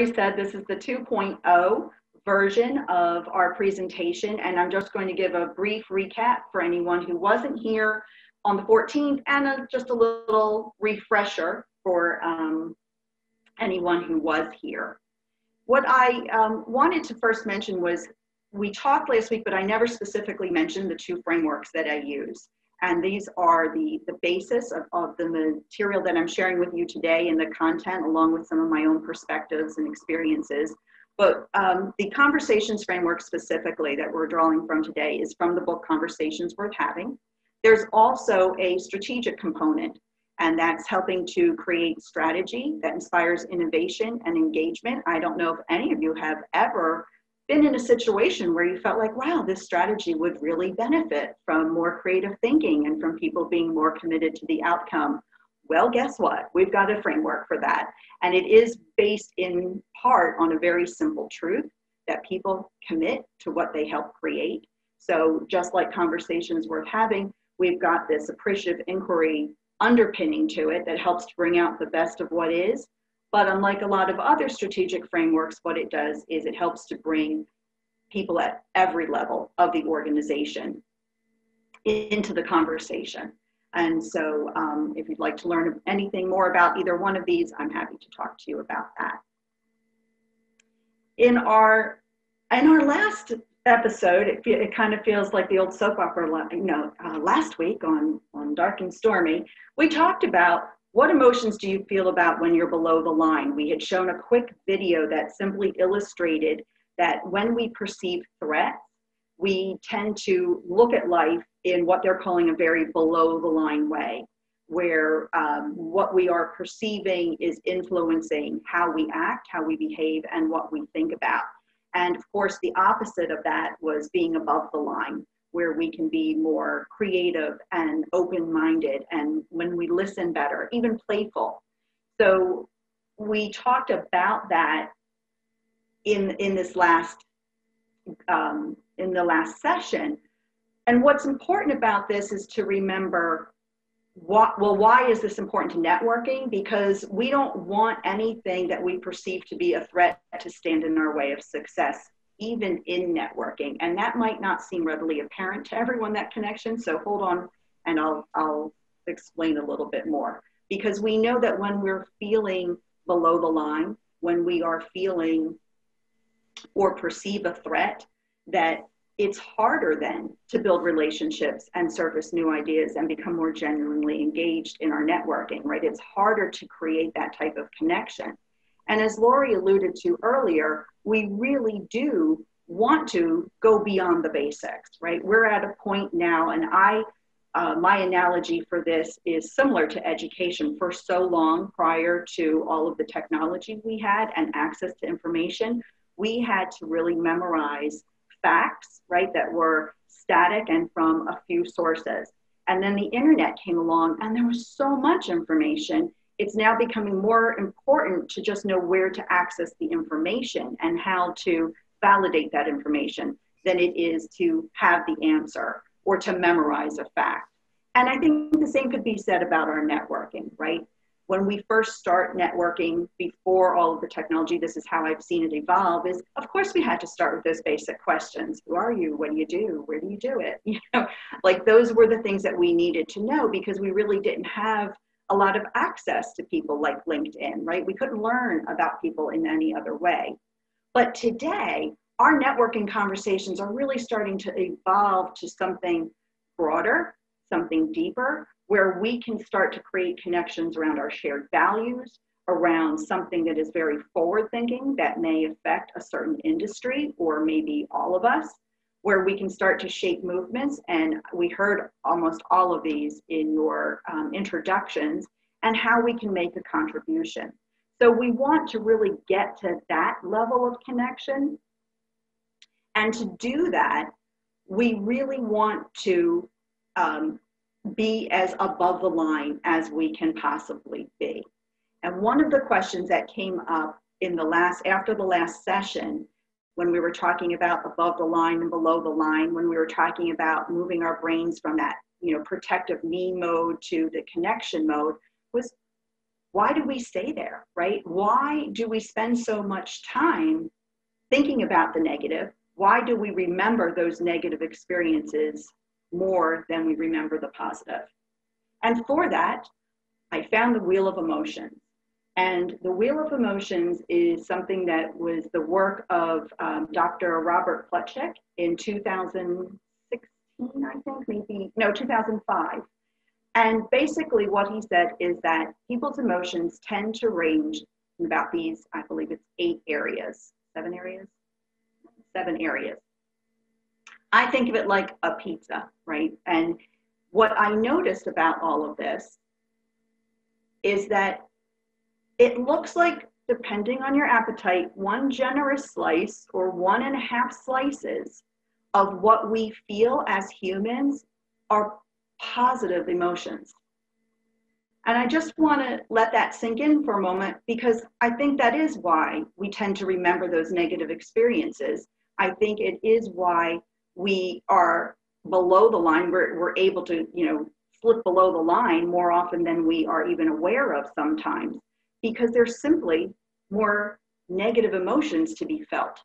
Lori said, this is the 2.0 version of our presentation, and I'm just going to give a brief recap for anyone who wasn't here on the 14th and a, just a little refresher for um, anyone who was here. What I um, wanted to first mention was we talked last week, but I never specifically mentioned the two frameworks that I use. And these are the, the basis of, of the material that I'm sharing with you today and the content, along with some of my own perspectives and experiences. But um, the conversations framework specifically that we're drawing from today is from the book Conversations Worth Having. There's also a strategic component, and that's helping to create strategy that inspires innovation and engagement. I don't know if any of you have ever been in a situation where you felt like, wow, this strategy would really benefit from more creative thinking and from people being more committed to the outcome. Well, guess what? We've got a framework for that. And it is based in part on a very simple truth that people commit to what they help create. So, just like conversations worth having, we've got this appreciative inquiry underpinning to it that helps to bring out the best of what is but unlike a lot of other strategic frameworks, what it does is it helps to bring people at every level of the organization into the conversation. And so um, if you'd like to learn anything more about either one of these, I'm happy to talk to you about that. In our, in our last episode, it, it kind of feels like the old soap opera, you know, uh, last week on, on Dark and Stormy, we talked about what emotions do you feel about when you're below the line? We had shown a quick video that simply illustrated that when we perceive threats, we tend to look at life in what they're calling a very below the line way, where um, what we are perceiving is influencing how we act, how we behave, and what we think about. And of course, the opposite of that was being above the line, where we can be more creative and open minded and when we listen better, even playful. So we talked about that in in this last um, in the last session. And what's important about this is to remember what well why is this important to networking because we don't want anything that we perceive to be a threat to stand in our way of success even in networking. And that might not seem readily apparent to everyone, that connection. So hold on and I'll, I'll explain a little bit more. Because we know that when we're feeling below the line, when we are feeling or perceive a threat, that it's harder then to build relationships and surface new ideas and become more genuinely engaged in our networking, right? It's harder to create that type of connection. And as Lori alluded to earlier, we really do want to go beyond the basics, right? We're at a point now, and I, uh, my analogy for this is similar to education. For so long prior to all of the technology we had and access to information, we had to really memorize facts, right, that were static and from a few sources. And then the internet came along, and there was so much information it's now becoming more important to just know where to access the information and how to validate that information than it is to have the answer or to memorize a fact. And I think the same could be said about our networking, right? When we first start networking before all of the technology, this is how I've seen it evolve, is of course we had to start with those basic questions. Who are you? What do you do? Where do you do it? You know, like those were the things that we needed to know because we really didn't have a lot of access to people like LinkedIn, right? We couldn't learn about people in any other way. But today, our networking conversations are really starting to evolve to something broader, something deeper, where we can start to create connections around our shared values, around something that is very forward thinking that may affect a certain industry or maybe all of us where we can start to shape movements. And we heard almost all of these in your um, introductions and how we can make a contribution. So we want to really get to that level of connection. And to do that, we really want to um, be as above the line as we can possibly be. And one of the questions that came up in the last, after the last session, when we were talking about above the line and below the line, when we were talking about moving our brains from that, you know, protective me mode to the connection mode, was why do we stay there, right? Why do we spend so much time thinking about the negative? Why do we remember those negative experiences more than we remember the positive? And for that, I found the Wheel of Emotions. And the Wheel of Emotions is something that was the work of um, Dr. Robert Plutchik in 2016, I think, maybe, no, 2005. And basically, what he said is that people's emotions tend to range in about these, I believe it's eight areas, seven areas, seven areas. I think of it like a pizza, right? And what I noticed about all of this is that it looks like, depending on your appetite, one generous slice or one and a half slices of what we feel as humans are positive emotions. And I just want to let that sink in for a moment because I think that is why we tend to remember those negative experiences. I think it is why we are below the line. We're, we're able to, you know, slip below the line more often than we are even aware of sometimes because there's simply more negative emotions to be felt.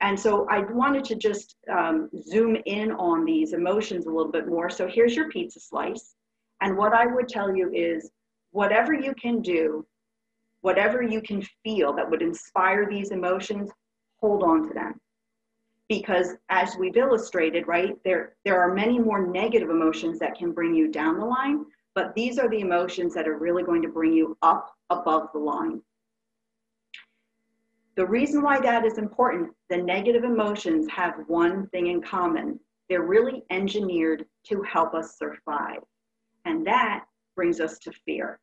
And so I wanted to just um, zoom in on these emotions a little bit more. So here's your pizza slice. And what I would tell you is whatever you can do, whatever you can feel that would inspire these emotions, hold on to them. Because as we've illustrated, right, there, there are many more negative emotions that can bring you down the line, but these are the emotions that are really going to bring you up above the line. The reason why that is important, the negative emotions have one thing in common. They're really engineered to help us survive. And that brings us to fear.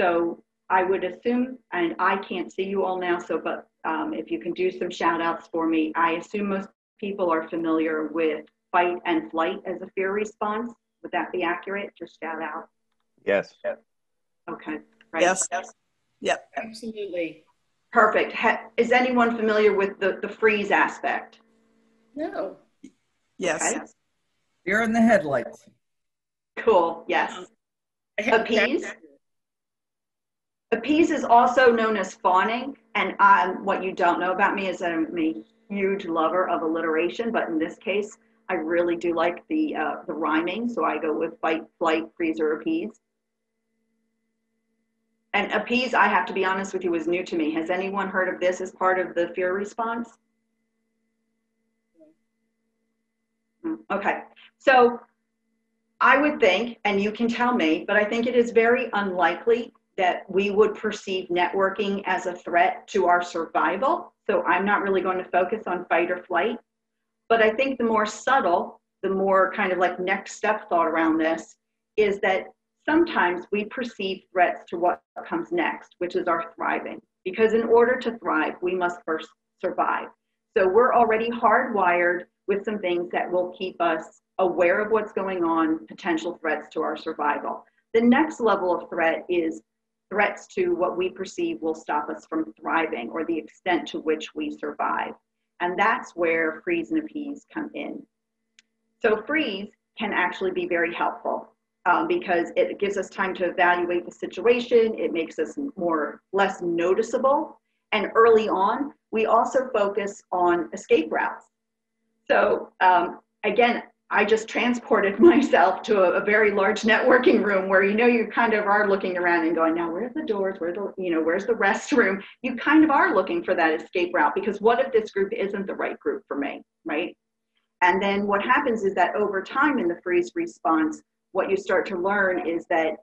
So I would assume, and I can't see you all now, so but um, if you can do some shout outs for me, I assume most people are familiar with fight and flight as a fear response. Would that be accurate? Just shout out. Yes. Okay. Right. Yes. yes. Yep. Absolutely. Perfect. Ha- is anyone familiar with the, the freeze aspect? No. Yes. Okay. You're in the headlights. Cool. Yes. Appease. Appease is also known as fawning. And um, what you don't know about me is that I'm a huge lover of alliteration, but in this case, I really do like the uh, the rhyming. So I go with fight, flight, freeze, or appease. And appease, I have to be honest with you, was new to me. Has anyone heard of this as part of the fear response? Hmm, okay, so I would think, and you can tell me, but I think it is very unlikely that we would perceive networking as a threat to our survival. So I'm not really going to focus on fight or flight. But I think the more subtle, the more kind of like next step thought around this is that sometimes we perceive threats to what comes next, which is our thriving. Because in order to thrive, we must first survive. So we're already hardwired with some things that will keep us aware of what's going on, potential threats to our survival. The next level of threat is threats to what we perceive will stop us from thriving or the extent to which we survive. And that's where freeze and appease come in. So freeze can actually be very helpful um, because it gives us time to evaluate the situation. It makes us more less noticeable. And early on, we also focus on escape routes. So um, again, I just transported myself to a, a, very large networking room where you know you kind of are looking around and going, now where's the doors? Where's the you know where's the restroom? You kind of are looking for that escape route because what if this group isn't the right group for me, right? And then what happens is that over time in the freeze response, what you start to learn is that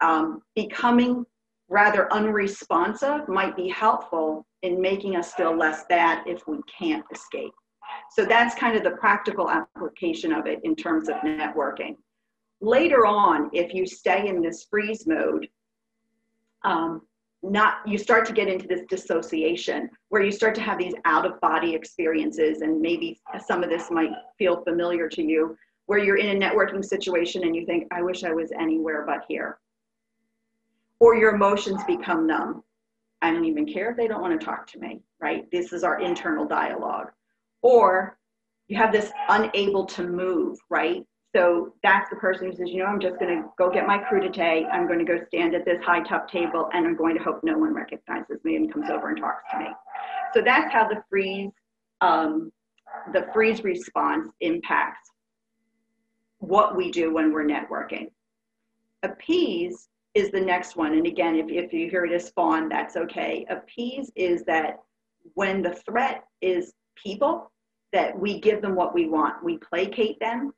um, becoming rather unresponsive might be helpful in making us feel less bad if we can't escape. So that's kind of the practical application of it in terms of networking. Later on, if you stay in this freeze mode, um, not you start to get into this dissociation where you start to have these out of body experiences and maybe some of this might feel familiar to you where you're in a networking situation and you think, I wish I was anywhere but here. Or your emotions become numb. I don't even care if they don't want to talk to me, right? This is our internal dialogue. Or you have this unable to move, right? So that's the person who says, you know, I'm just going to go get my crudité. I'm going to go stand at this high top table and I'm going to hope no one recognizes me and comes over and talks to me. So that's how the freeze, um, the freeze response impacts what we do when we're networking. Appease is the next one. And again, if, if you hear it as fawn, that's okay. Appease is that when the threat is people, that we give them what we want. We placate them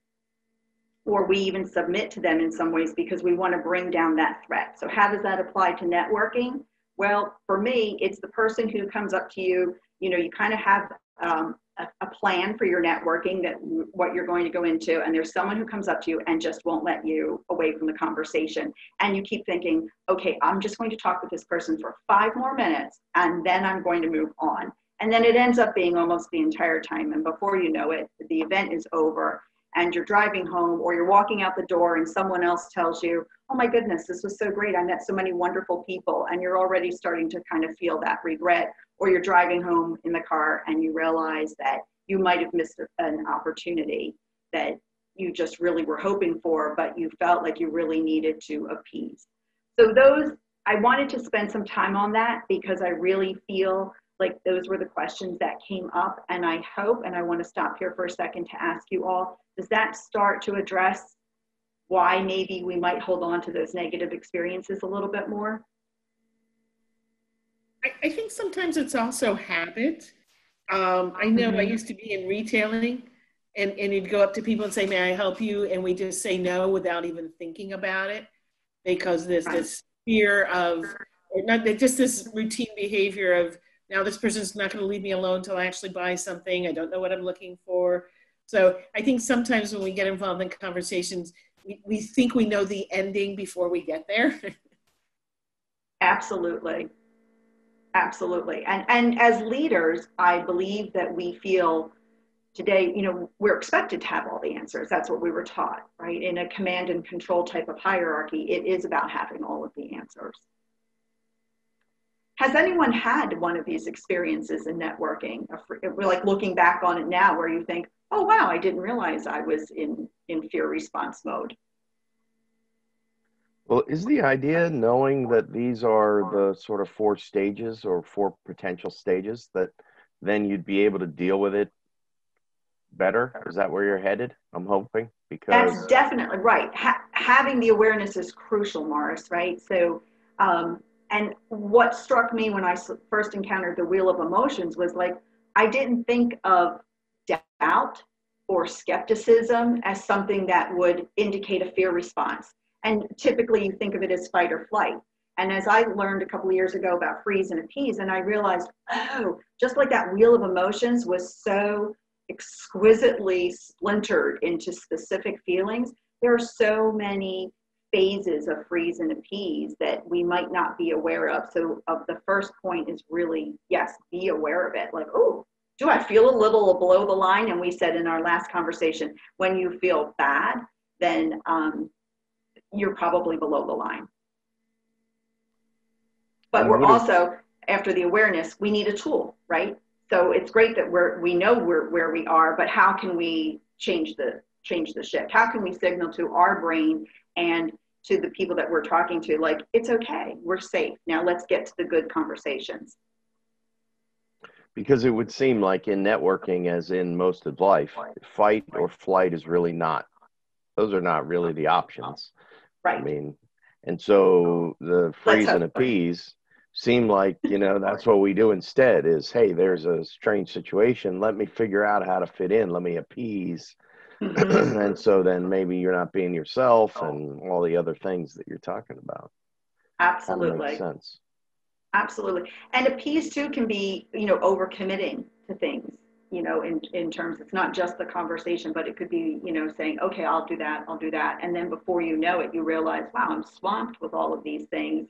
or we even submit to them in some ways because we want to bring down that threat. So how does that apply to networking? Well, for me, it's the person who comes up to you, you know, you kind of have um, a, a, plan for your networking that what you're going to go into and there's someone who comes up to you and just won't let you away from the conversation. And you keep thinking okay i'm just going to talk with this person for five more minutes and then i'm going to move on. And then it ends up being almost the entire time. And before you know it the event is over and you're driving home or you're walking out the door and someone else tells you oh my goodness this was so great i met so many wonderful people and you're already starting to kind of feel that regret or you're driving home in the car and you realize that you might have missed an opportunity that you just really were hoping for, but you felt like you really needed to appease. So those, I wanted to spend some time on that because I really feel like those were the questions that came up. And I hope, and I want to stop here for a second to ask you all, does that start to address why maybe we might hold on to those negative experiences a little bit more? I, I think sometimes it's also habit. Um, I know mm-hmm. I used to be in retailing and, and you'd go up to people and say, May I help you? And we just say no without even thinking about it because there's right. this fear of, or not just this routine behavior of, now this person's not going to leave me alone until I actually buy something. I don't know what I'm looking for. So I think sometimes when we get involved in conversations, we, we think we know the ending before we get there. Absolutely. Absolutely. And, and as leaders, I believe that we feel today, you know, we're expected to have all the answers. That's what we were taught, right? In a command and control type of hierarchy, it is about having all of the answers. Has anyone had one of these experiences in networking? Like looking back on it now where you think, oh, wow, I didn't realize I was in, in fear response mode. Well, is the idea knowing that these are the sort of four stages or four potential stages that then you'd be able to deal with it better? Is that where you're headed? I'm hoping because that's definitely right. Ha- having the awareness is crucial, Morris. Right. So, um, and what struck me when I first encountered the wheel of emotions was like I didn't think of doubt or skepticism as something that would indicate a fear response and typically you think of it as fight or flight. And as I learned a couple of years ago about freeze and appease, and I realized, oh, just like that wheel of emotions was so exquisitely splintered into specific feelings, there are so many phases of freeze and appease that we might not be aware of. So, of the first point is really, yes, be aware of it. Like, oh, do I feel a little below the line? And we said in our last conversation, when you feel bad, then um, you're probably below the line. But we're also, after the awareness, we need a tool, right? So it's great that we're we know we're where we are, but how can we change the change the shift? How can we signal to our brain and to the people that we're talking to, like, it's okay, we're safe. Now let's get to the good conversations. Because it would seem like in networking, as in most of life, fight or flight is really not, those are not really the options. Right. I mean, and so the freeze and appease seem like, you know, that's what we do instead is, hey, there's a strange situation. Let me figure out how to fit in. Let me appease. Mm-hmm. and so then maybe you're not being yourself and all the other things that you're talking about. Absolutely. That makes sense. Absolutely. And appease too can be, you know, overcommitting to things you know, in, in terms, it's not just the conversation, but it could be, you know, saying, okay, I'll do that, I'll do that. And then before you know it, you realize, wow, I'm swamped with all of these things,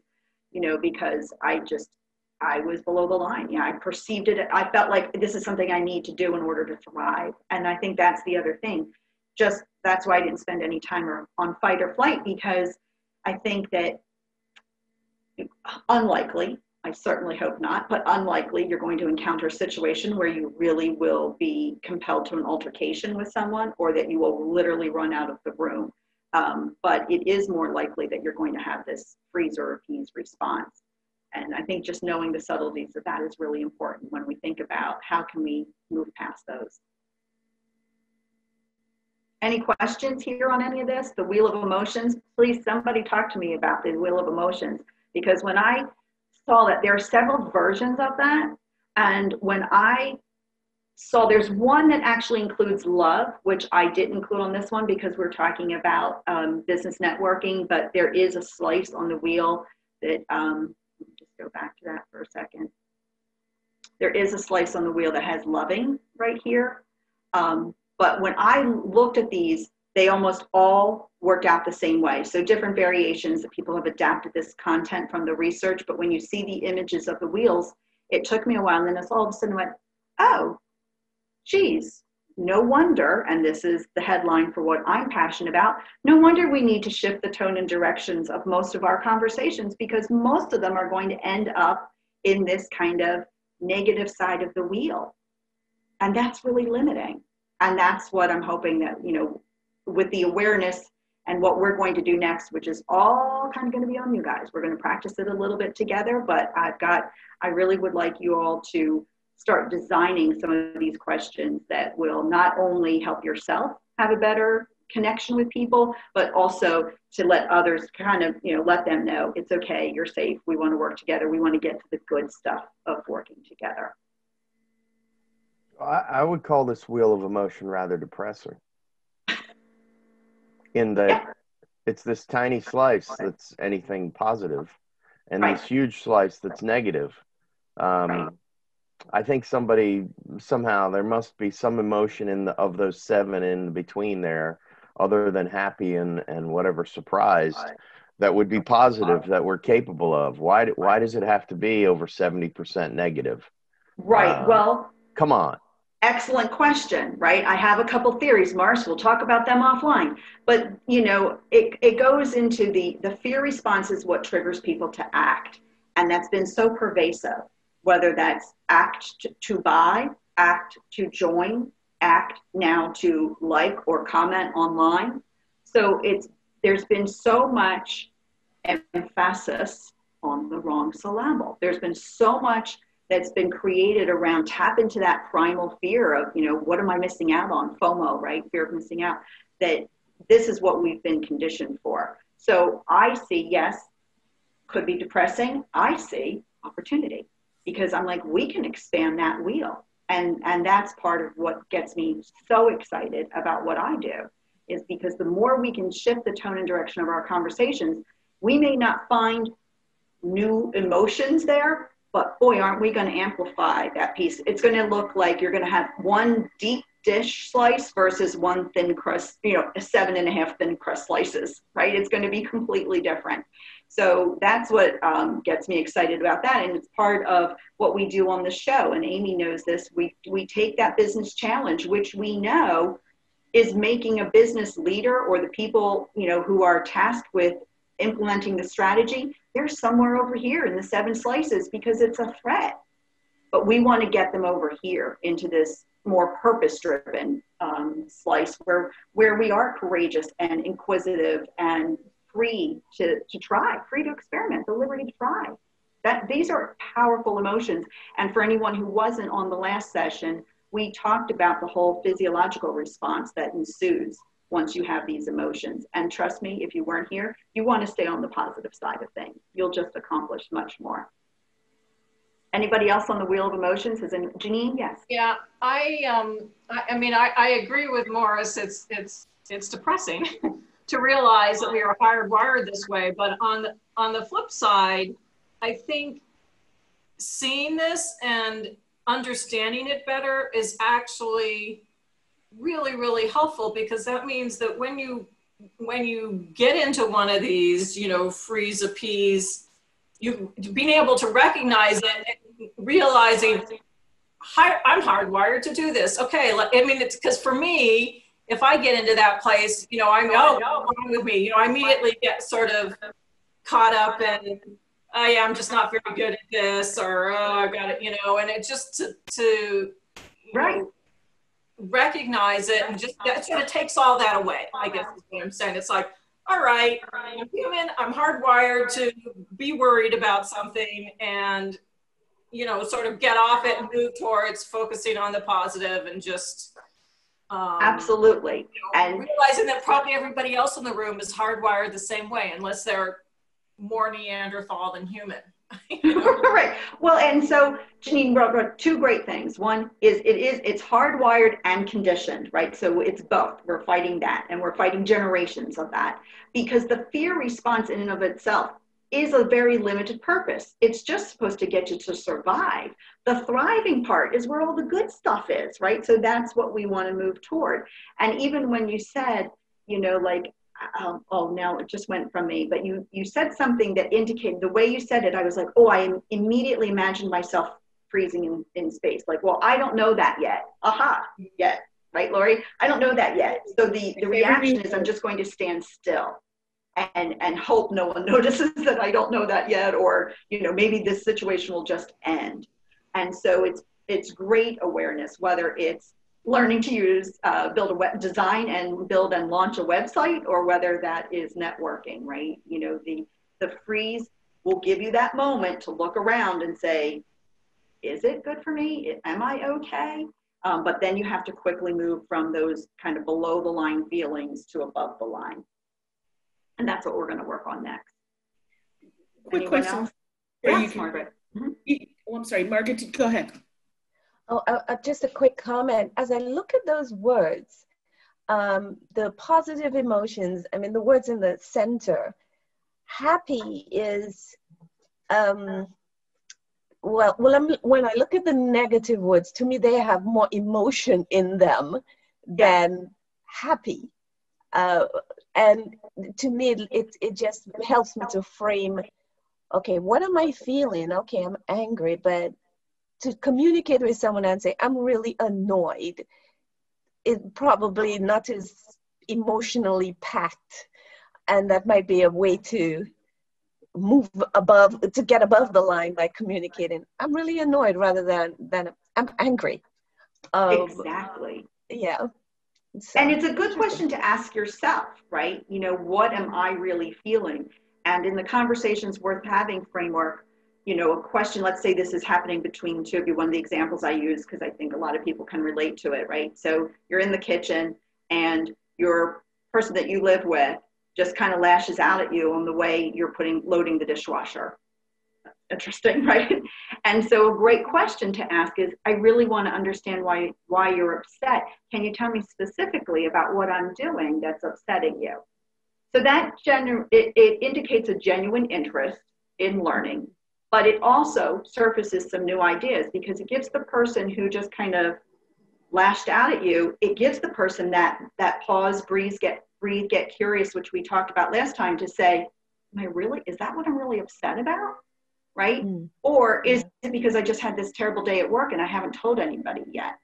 you know, because I just, I was below the line. Yeah, I perceived it. I felt like this is something I need to do in order to thrive. And I think that's the other thing. Just that's why I didn't spend any time on fight or flight because I think that unlikely I certainly hope not, but unlikely you're going to encounter a situation where you really will be compelled to an altercation with someone or that you will literally run out of the room. Um, but it is more likely that you're going to have this freeze or appease response. And I think just knowing the subtleties of that is really important when we think about how can we move past those. Any questions here on any of this? The wheel of emotions? Please, somebody talk to me about the wheel of emotions. Because when I saw that there are several versions of that, and when I saw there's one that actually includes love, which I didn't include on this one because we're talking about um, business networking, but there is a slice on the wheel that, um, just go back to that for a second. There is a slice on the wheel that has loving right here. Um, but when I looked at these, they almost all work out the same way. So different variations that people have adapted this content from the research. But when you see the images of the wheels, it took me a while. And then it's all of a sudden went, oh, geez, no wonder, and this is the headline for what I'm passionate about, no wonder we need to shift the tone and directions of most of our conversations because most of them are going to end up in this kind of negative side of the wheel. And that's really limiting and that's what i'm hoping that you know with the awareness and what we're going to do next which is all kind of going to be on you guys we're going to practice it a little bit together but i've got i really would like you all to start designing some of these questions that will not only help yourself have a better connection with people but also to let others kind of you know let them know it's okay you're safe we want to work together we want to get to the good stuff of working together I, I would call this wheel of emotion rather depressing. In that it's this tiny slice that's anything positive, and this huge slice that's negative. Um. I think somebody somehow there must be some emotion in the of those seven in between there, other than happy and and whatever surprised, that would be positive that we're capable of. Why why does it have to be over seventy percent negative? Right. Uh, well, come on excellent question right? I have a couple theories Morris we'll talk about them offline. But you know it, it goes into the the fear response is what triggers people to act. And that's been so pervasive whether that's act to, buy act to join act now to like or comment online. So it's there's been so much emphasis on the wrong syllable. There's been so much that's been created around tap into that primal fear of, you know, what am I missing out on? FOMO, right? Fear of missing out. That this is what we've been conditioned for. So I see, yes, could be depressing. I see opportunity because I'm like, we can expand that wheel. And, and that's part of what gets me so excited about what I do is because the more we can shift the tone and direction of our conversations, we may not find new emotions there, but boy, aren't we going to amplify that piece? It's going to look like you're going to have one deep dish slice versus one thin crust, you know, seven and a half thin crust slices, right? It's going to be completely different. So that's what um, gets me excited about that. And it's part of what we do on the show. And Amy knows this. We, we take that business challenge, which we know is making a business leader or the people, you know, who are tasked with implementing the strategy, they're somewhere over here in the seven slices because it's a threat. But we want to get them over here into this more purpose driven um, slice where, where we are courageous and inquisitive and free to, to try, free to experiment, the liberty to try. That, these are powerful emotions. And for anyone who wasn't on the last session, we talked about the whole physiological response that ensues once you have these emotions. And trust me, if you weren't here, you want to stay on the positive side of things. You'll just accomplish much more. Anybody else on the wheel of emotions? Is in Janine? Yes. Yeah, I um, I, I mean, I, I agree with Morris. It's it's it's depressing to realize that we are hardwired this way. But on the on the flip side, I think seeing this and understanding it better is actually really, really helpful because that means that when you when you get into one of these, you know, freeze appease, you being able to recognize it, and realizing I'm hardwired to do this. Okay, I mean, it's because for me, if I get into that place, you know, I'm oh, wrong with me. You know, I immediately get sort of caught up in oh yeah, I'm just not very good at this, or oh, I got it, you know, and it just to, to right. Know, recognize it and just that sort of takes all that away. I guess is what I'm saying. It's like, all right, I'm human. I'm hardwired to be worried about something, and you know, sort of get off it and move towards focusing on the positive and just um, absolutely you know, and realizing that probably everybody else in the room is hardwired the same way, unless they're more Neanderthal than human. right. Well, and so Janine brought up two great things. One is it is it's hardwired and conditioned, right? So it's both. We're fighting that, and we're fighting generations of that because the fear response in and of itself is a very limited purpose. It's just supposed to get you to survive. The thriving part is where all the good stuff is, right? So that's what we want to move toward. And even when you said, you know, like um, oh now it just went from me. But you you said something that indicated the way you said it i was like oh i immediately imagined myself freezing in, in space. Like well i don't know that yet. Aha yet right lori? I don't know that yet. So the the reaction is i'm just going to stand still and and hope no one notices that i don't know that yet or you know maybe this situation will just end. And so it's it's great awareness whether it's learning to use uh, build a web design and build and launch a website or whether that is networking right? You know the the freeze will give you that moment to look around and say is it good for me? Am i okay? Um, but then you have to quickly move from those kind of below the line feelings to above the line. And that's what we're going to work on next. Quick Anyone question. else? yes margaret. Mm-hmm. oh, i'm sorry margaret go ahead Oh, uh, uh, just a quick comment. As I look at those words, um, the positive emotions, I mean, the words in the center, happy is, um, well, well I'm, when I look at the negative words, to me, they have more emotion in them than happy. Uh, and to me, it, it just helps me to frame okay, what am I feeling? Okay, I'm angry, but to communicate with someone and say, I'm really annoyed, it probably not as emotionally packed. And that might be a way to move above, to get above the line by communicating, I'm really annoyed rather than, than I'm angry. Um, exactly. Yeah. So. And it's a good question to ask yourself, right? You know, what am I really feeling? And in the conversations worth having framework, you know, a question, let's say this is happening between two of you, one of the examples I use, because I think a lot of people can relate to it, right? So you're in the kitchen and your person that you live with just kind of lashes out at you on the way you're putting, loading the dishwasher. Interesting, right? And so a great question to ask is, I really want to understand why, why you're upset. Can you tell me specifically about what I'm doing that's upsetting you? So that genu- it, it indicates a genuine interest in learning but it also surfaces some new ideas because it gives the person who just kind of lashed out at you it gives the person that that pause breathe get breathe get curious which we talked about last time to say am i really is that what i'm really upset about? Right? Mm. or is it because i just had this terrible day at work and i haven't told anybody yet?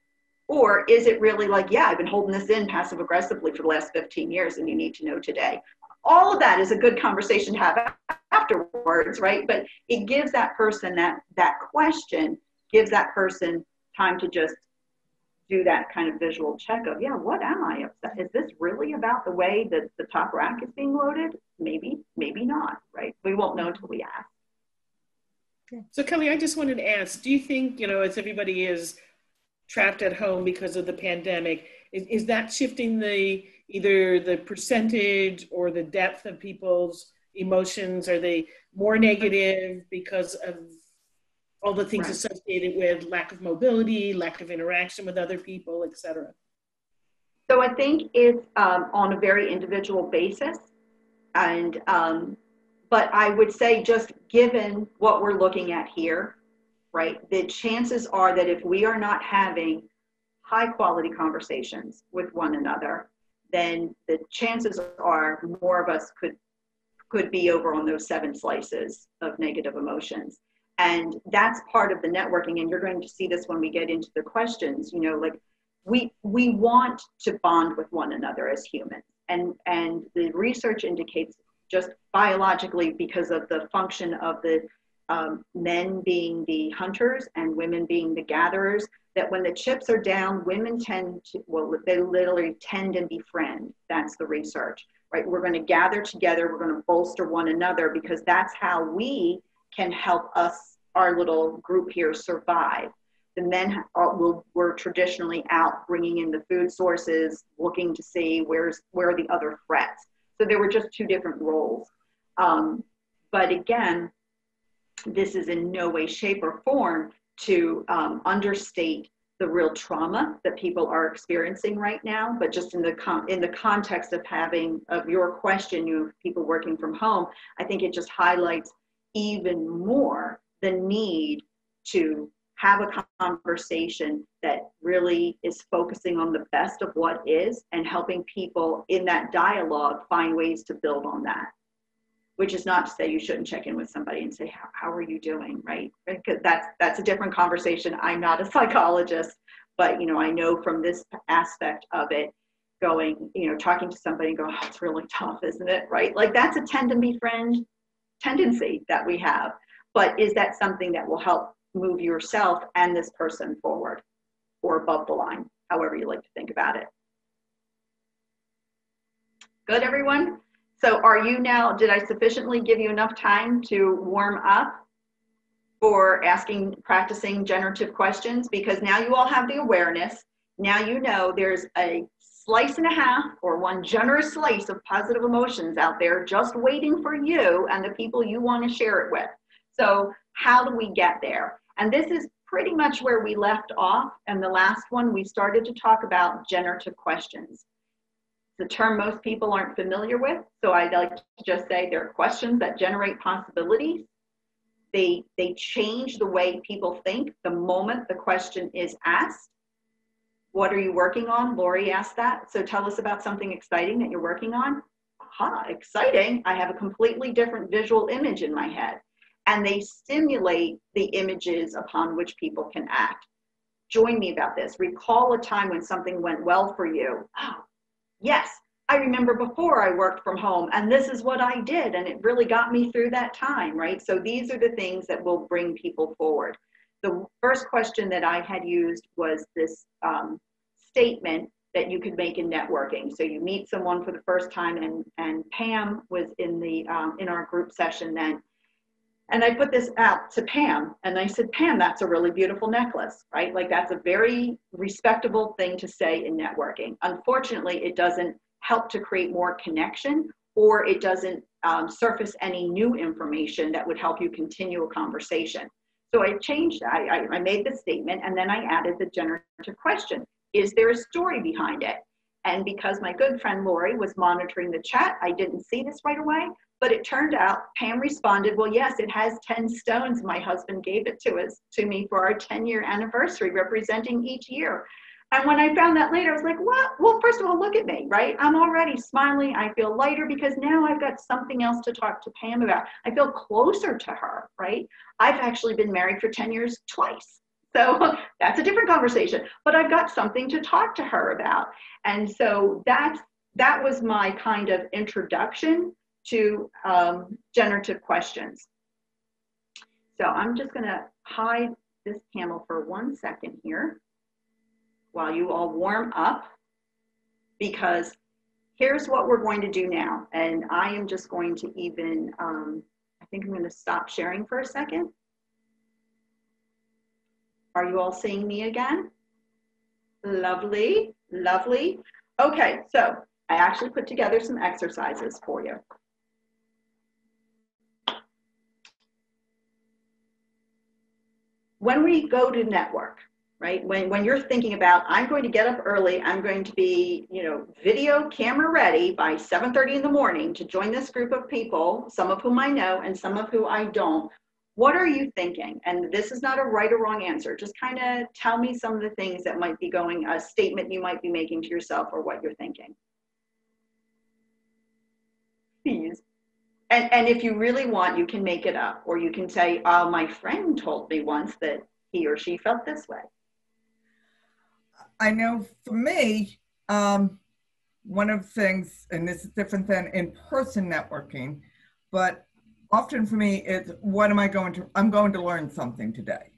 Or is it really like yeah i've been holding this in passive aggressively for the last 15 years and you need to know today. All of that is a good conversation to have afterwards, right? But it gives that person that that question gives that person time to just do that kind of visual check of, yeah, what am I upset? Is this really about the way that the top rack is being loaded? Maybe, maybe not, right? We won't know until we ask. So Kelly, I just wanted to ask, do you think, you know, as everybody is trapped at home because of the pandemic, is, is that shifting the either the percentage or the depth of people's emotions? Are they more negative because of all the things right. associated with lack of mobility, lack of interaction with other people, etc.? So I think it's um, on a very individual basis, and um, but I would say just given what we're looking at here, right? The chances are that if we are not having high quality conversations with one another, then the chances are more of us could could be over on those seven slices of negative emotions. And that's part of the networking and you're going to see this when we get into the questions you know like we we want to bond with one another as humans. And and the research indicates just biologically because of the function of the um, men being the hunters and women being the gatherers, that when the chips are down, women tend to, well, they literally tend and befriend. That's the research, right? We're going to gather together, we're going to bolster one another because that's how we can help us, our little group here, survive. The men are, will, were traditionally out bringing in the food sources, looking to see where's where are the other threats. So there were just two different roles. Um, but again, this is in no way, shape, or form to um, understate the real trauma that people are experiencing right now. But just in the in the context of having of your question, you have people working from home, I think it just highlights even more the need to have a conversation that really is focusing on the best of what is and helping people in that dialogue find ways to build on that which is not to say you shouldn't check in with somebody and say how, how are you doing? Right? Because that's that's a different conversation. I'm not a psychologist but you know i know from this aspect of it going you know talking to somebody and go oh, it's really tough isn't it? Right? Like that's a tend to befriend tendency that we have. But is that something that will help move yourself and this person forward or above the line however you like to think about it? Good everyone so are you now, did I sufficiently give you enough time to warm up for asking, practicing generative questions? Because now you all have the awareness. Now you know there's a slice and a half or one generous slice of positive emotions out there just waiting for you and the people you want to share it with. So how do we get there? And this is pretty much where we left off. And the last one, we started to talk about generative questions the term most people aren't familiar with. So I like to just say there are questions that generate possibilities. They, they change the way people think the moment the question is asked. What are you working on? Lori asked that. So tell us about something exciting that you're working on. Aha, exciting. I have a completely different visual image in my head. And they stimulate the images upon which people can act. Join me about this. Recall a time when something went well for you. Oh, yes, I remember before I worked from home and this is what I did and it really got me through that time, right? So these are the things that will bring people forward. The first question that I had used was this um, statement that you could make in networking. So you meet someone for the first time and, and Pam was in the um, in our group session then. And I put this out to Pam and I said, Pam, that's a really beautiful necklace, right? Like that's a very respectable thing to say in networking. Unfortunately, it doesn't help to create more connection or it doesn't um, surface any new information that would help you continue a conversation. So I changed, I, I, I made the statement and then I added the generative question. Is there a story behind it? And because my good friend Lori was monitoring the chat, I didn't see this right away, but it turned out Pam responded, well, yes, it has 10 stones. My husband gave it to us, to me for our 10 year anniversary, representing each year. And when I found that later, I was like, what? Well, first of all, look at me, right? I'm already smiling. I feel lighter because now I've got something else to talk to Pam about. I feel closer to her, right? I've actually been married for 10 years twice. So that's a different conversation, but I've got something to talk to her about. And so that's, that was my kind of introduction to um, generative questions. So I'm just going to hide this camel for one second here while you all warm up because here's what we're going to do now. And I am just going to even, um, I think I'm going to stop sharing for a second. Are you all seeing me again? Lovely, lovely. Okay, so I actually put together some exercises for you. When we go to network, right? When, when you're thinking about, I'm going to get up early, I'm going to be, you know, video camera ready by 7.30 in the morning to join this group of people, some of whom I know and some of who I don't, what are you thinking? And this is not a right or wrong answer. Just kind of tell me some of the things that might be going, a statement you might be making to yourself or what you're thinking. Please. And, and if you really want, you can make it up or you can say, oh, my friend told me once that he or she felt this way. I know for me, um, one of the things, and this is different than in person networking, but often for me, it's what am I going to, I'm going to learn something today.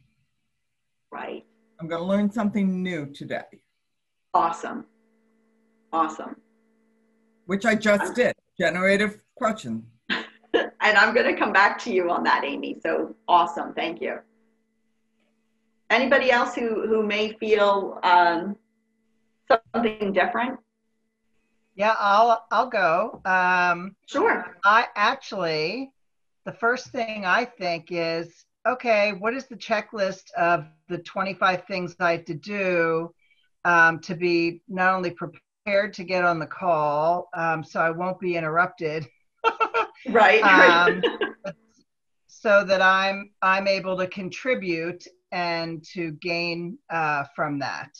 Right. I'm going to learn something new today. Awesome. Awesome. Which I just did. Generative question. And I'm going to come back to you on that, Amy. So awesome. Thank you. Anybody else who, who may feel um, something different? Yeah, I'll I'll go. Um, sure. I actually, the first thing I think is, okay, what is the checklist of the 25 things I have to do um, to be not only prepared to get on the call, um, so I won't be interrupted. Right. Um, so that I'm I'm able to contribute and to gain uh, from that.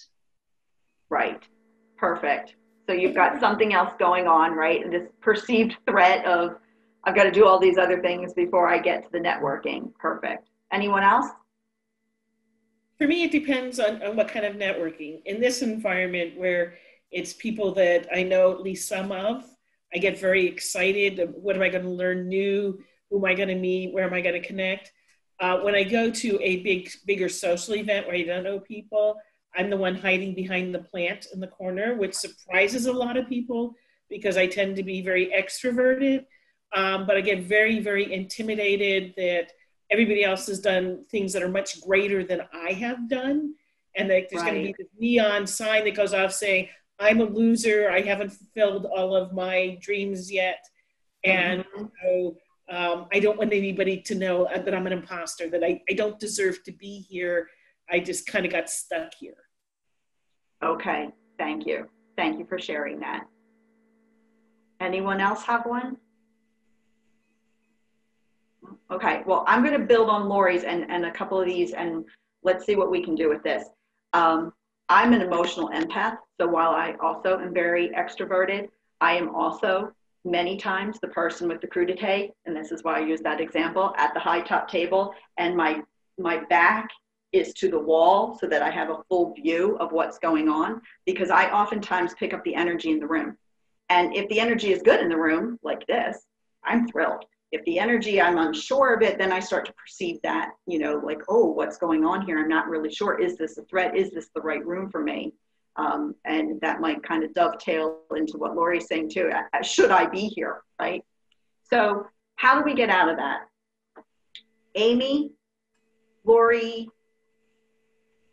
Right. Perfect. So you've got something else going on, right? and This perceived threat of, I've got to do all these other things before I get to the networking. Perfect. Anyone else? For me, it depends on, on what kind of networking. In this environment where it's people that I know at least some of, I get very excited. What am I going to learn new? Who am I going to meet? Where am I going to connect? Uh, when I go to a big, bigger social event where I don't know people, I'm the one hiding behind the plant in the corner, which surprises a lot of people because I tend to be very extroverted. Um, but I get very, very intimidated that everybody else has done things that are much greater than I have done. And that there's right. going to be this neon sign that goes off saying, I'm a loser. I haven't fulfilled all of my dreams yet. And mm-hmm. so um, I don't want anybody to know that I'm an imposter, that I, I don't deserve to be here. I just kind of got stuck here. Okay, thank you. Thank you for sharing that. Anyone else have one? Okay, well, I'm going to build on Lori's and, and a couple of these, and let's see what we can do with this. Um, I'm an emotional empath, so while I also am very extroverted, I am also many times the person with the crudité, and this is why I use that example, at the high top table, and my my back is to the wall so that I have a full view of what's going on because I oftentimes pick up the energy in the room. And if the energy is good in the room, like this, I'm thrilled. If the energy, I'm unsure of it, then I start to perceive that, you know, like, oh, what's going on here? I'm not really sure. Is this a threat? Is this the right room for me? Um, and that might kind of dovetail into what Lori's saying too. Should I be here? Right. So, how do we get out of that? Amy, Lori,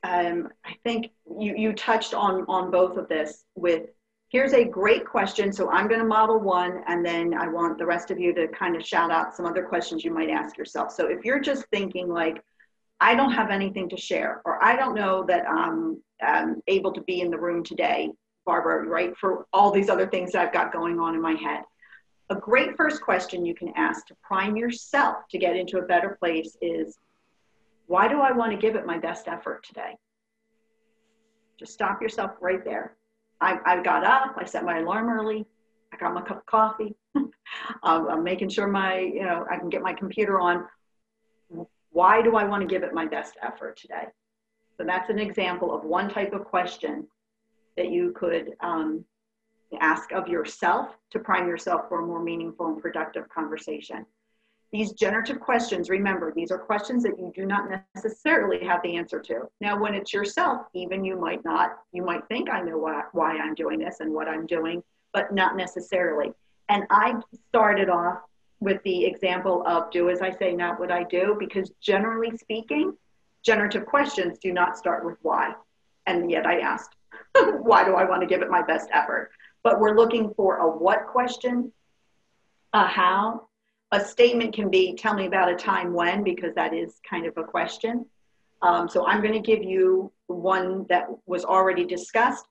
um, I think you, you touched on, on both of this with here's a great question. So I'm going to model one, and then I want the rest of you to kind of shout out some other questions you might ask yourself. So if you're just thinking like, I don't have anything to share, or I don't know that I'm um, able to be in the room today, Barbara, right, for all these other things that I've got going on in my head. A great first question you can ask to prime yourself to get into a better place is why do I want to give it my best effort today? Just stop yourself right there. I, I got up, I set my alarm early, I got my cup of coffee. I'm making sure my, you know, I can get my computer on. Why do I want to give it my best effort today? So that's an example of one type of question that you could um, ask of yourself to prime yourself for a more meaningful and productive conversation. These generative questions, remember, these are questions that you do not necessarily have the answer to. Now, when it's yourself, even you might not, you might think I know why, why I'm doing this and what I'm doing, but not necessarily. And I started off with the example of do as I say, not what I do, because generally speaking, generative questions do not start with why. And yet I asked, why do I want to give it my best effort? But we're looking for a what question, a how, a statement can be tell me about a time when because that is kind of a question. Um, so i'm going to give you one that was already discussed.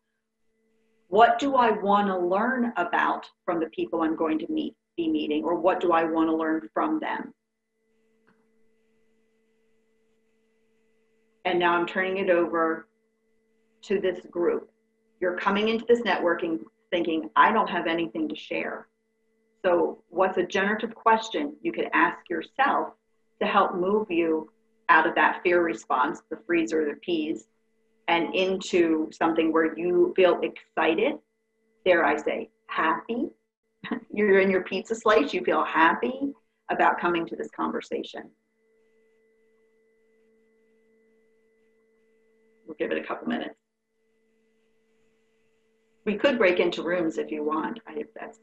What do i want to learn about from the people i'm going to meet be meeting or what do i want to learn from them? And now i'm turning it over to this group. You're coming into this networking thinking i don't have anything to share so, what's a generative question you could ask yourself to help move you out of that fear response, the freeze or appease, and into something where you feel excited dare I say, happy. You're in your pizza slice, you feel happy about coming to this conversation. We'll give it a couple minutes. We could break into rooms if you want, if that's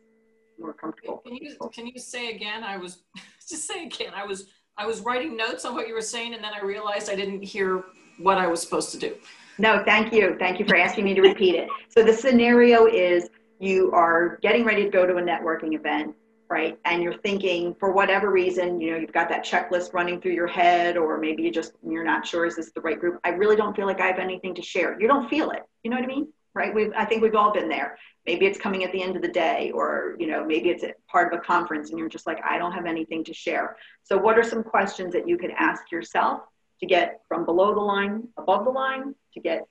more comfortable. Can you, can you say again? I was, just say again, I was, I was writing notes on what you were saying and then I realized I didn't hear what I was supposed to do. No, thank you. Thank you for asking me to repeat it. So the scenario is you are getting ready to go to a networking event right? And you're thinking for whatever reason, you know, you've got that checklist running through your head, or maybe you just you're not sure is this the right group? I really don't feel like I have anything to share. You don't feel it. You know what I mean? Right? We've I think we've all been there. Maybe it's coming at the end of the day, or you know, maybe it's part of a conference and you're just like, I don't have anything to share. So what are some questions that you could ask yourself to get from below the line, above the line, to get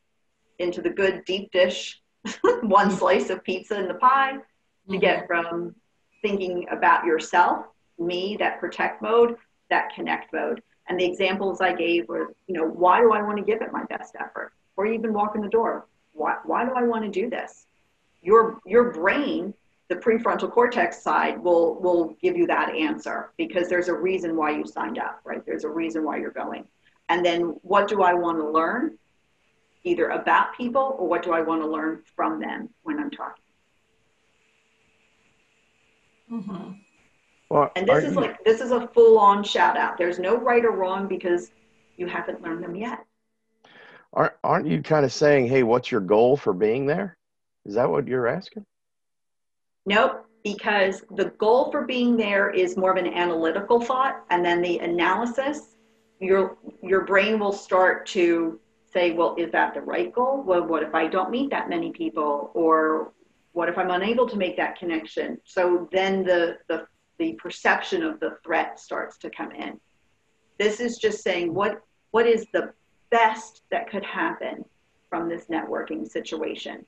into the good deep dish, one slice of pizza in the pie, to get mm-hmm. from thinking about yourself, me, that protect mode, that connect mode. And the examples I gave were, you know, why do I want to give it my best effort? Or even walk in the door. Why, why do I want to do this? Your, your brain, the prefrontal cortex side, will, will give you that answer because there's a reason why you signed up, right? There's a reason why you're going. And then what do I want to learn? Either about people or what do I want to learn from them when I'm talking? Mm-hmm. Well, and this is you, like this is a full on shout out. There's no right or wrong because you haven't learned them yet. Aren't aren't you kind of saying, hey, what's your goal for being there? Is that what you're asking? Nope, because the goal for being there is more of an analytical thought, and then the analysis, your your brain will start to say, well, is that the right goal? Well, what if I don't meet that many people? Or what if I'm unable to make that connection? So then the, the, the perception of the threat starts to come in. This is just saying what, what is the best that could happen from this networking situation?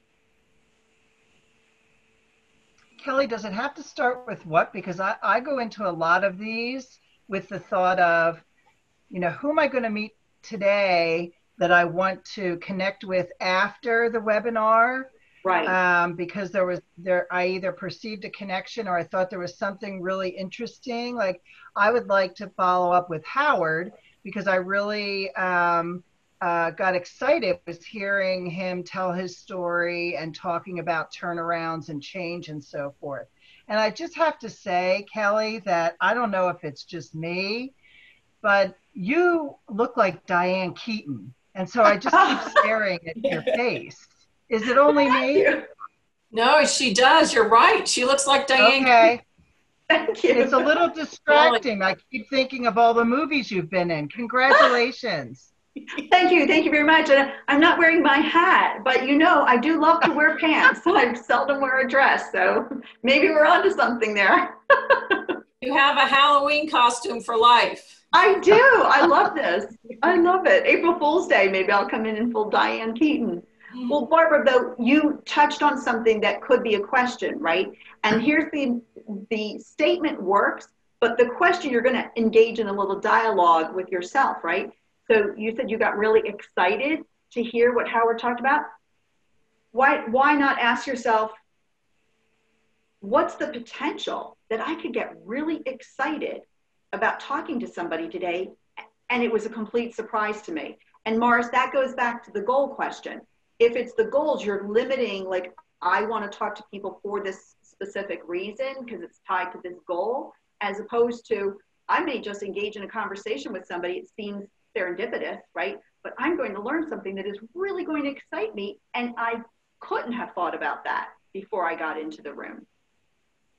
Kelly, does it have to start with what? Because I, I go into a lot of these with the thought of, you know, who am I going to meet today that I want to connect with after the webinar? right um, because there was there i either perceived a connection or i thought there was something really interesting like i would like to follow up with howard because i really um, uh, got excited was hearing him tell his story and talking about turnarounds and change and so forth and i just have to say kelly that i don't know if it's just me but you look like diane keaton and so i just keep staring at your face is it only me? No, she does. You're right. She looks like Diane. Okay. Thank you. It's a little distracting. I keep thinking of all the movies you've been in. Congratulations. Thank you. Thank you very much. And I'm not wearing my hat, but you know, I do love to wear pants. I seldom wear a dress. So maybe we're onto something there. you have a Halloween costume for life. I do. I love this. I love it. April Fool's Day, maybe I'll come in in full Diane Keaton. Mm-hmm. Well, Barbara, though, you touched on something that could be a question, right? And here's the the statement works, but the question you're going to engage in a little dialogue with yourself, right? So you said you got really excited to hear what Howard talked about. Why why not ask yourself, what's the potential that I could get really excited about talking to somebody today, and it was a complete surprise to me. And Morris, that goes back to the goal question if it's the goals, you're limiting, like, I want to talk to people for this specific reason because it's tied to this goal, as opposed to, I may just engage in a conversation with somebody. It seems serendipitous, right? But I'm going to learn something that is really going to excite me. And I couldn't have thought about that before I got into the room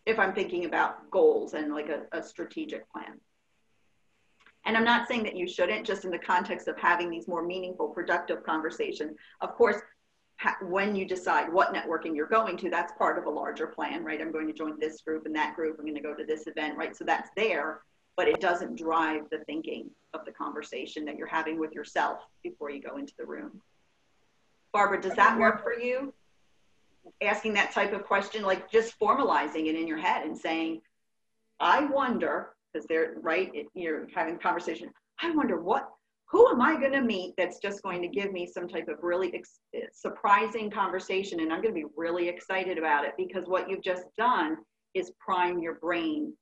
if I'm thinking about goals and like a, a strategic plan. And I'm not saying that you shouldn't, just in the context of having these more meaningful, productive conversations. Of course, when you decide what networking you're going to, that's part of a larger plan, right? I'm going to join this group and that group. I'm going to go to this event, right? So that's there, but it doesn't drive the thinking of the conversation that you're having with yourself before you go into the room. Barbara, does that work for you? Asking that type of question, like just formalizing it in your head and saying, I wonder because they're right you're having conversation i wonder what who am I going to meet that's just going to give me some type of really ex- surprising conversation? And I'm going to be really excited about it because what you've just done is prime your brain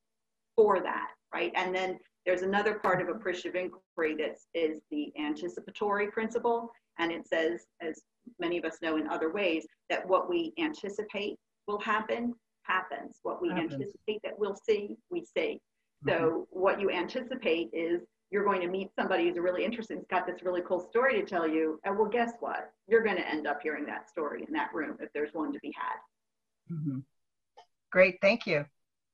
for that, right? And then there's another part of appreciative inquiry that is the anticipatory principle. And it says, as many of us know in other ways, that what we anticipate will happen happens. What we happens. anticipate that we'll see, we see. So mm-hmm. what you anticipate is you're going to meet somebody who's really interesting, has got this really cool story to tell you. And well, guess what? You're going to end up hearing that story in that room if there's one to be had. Mm-hmm. Great, thank you.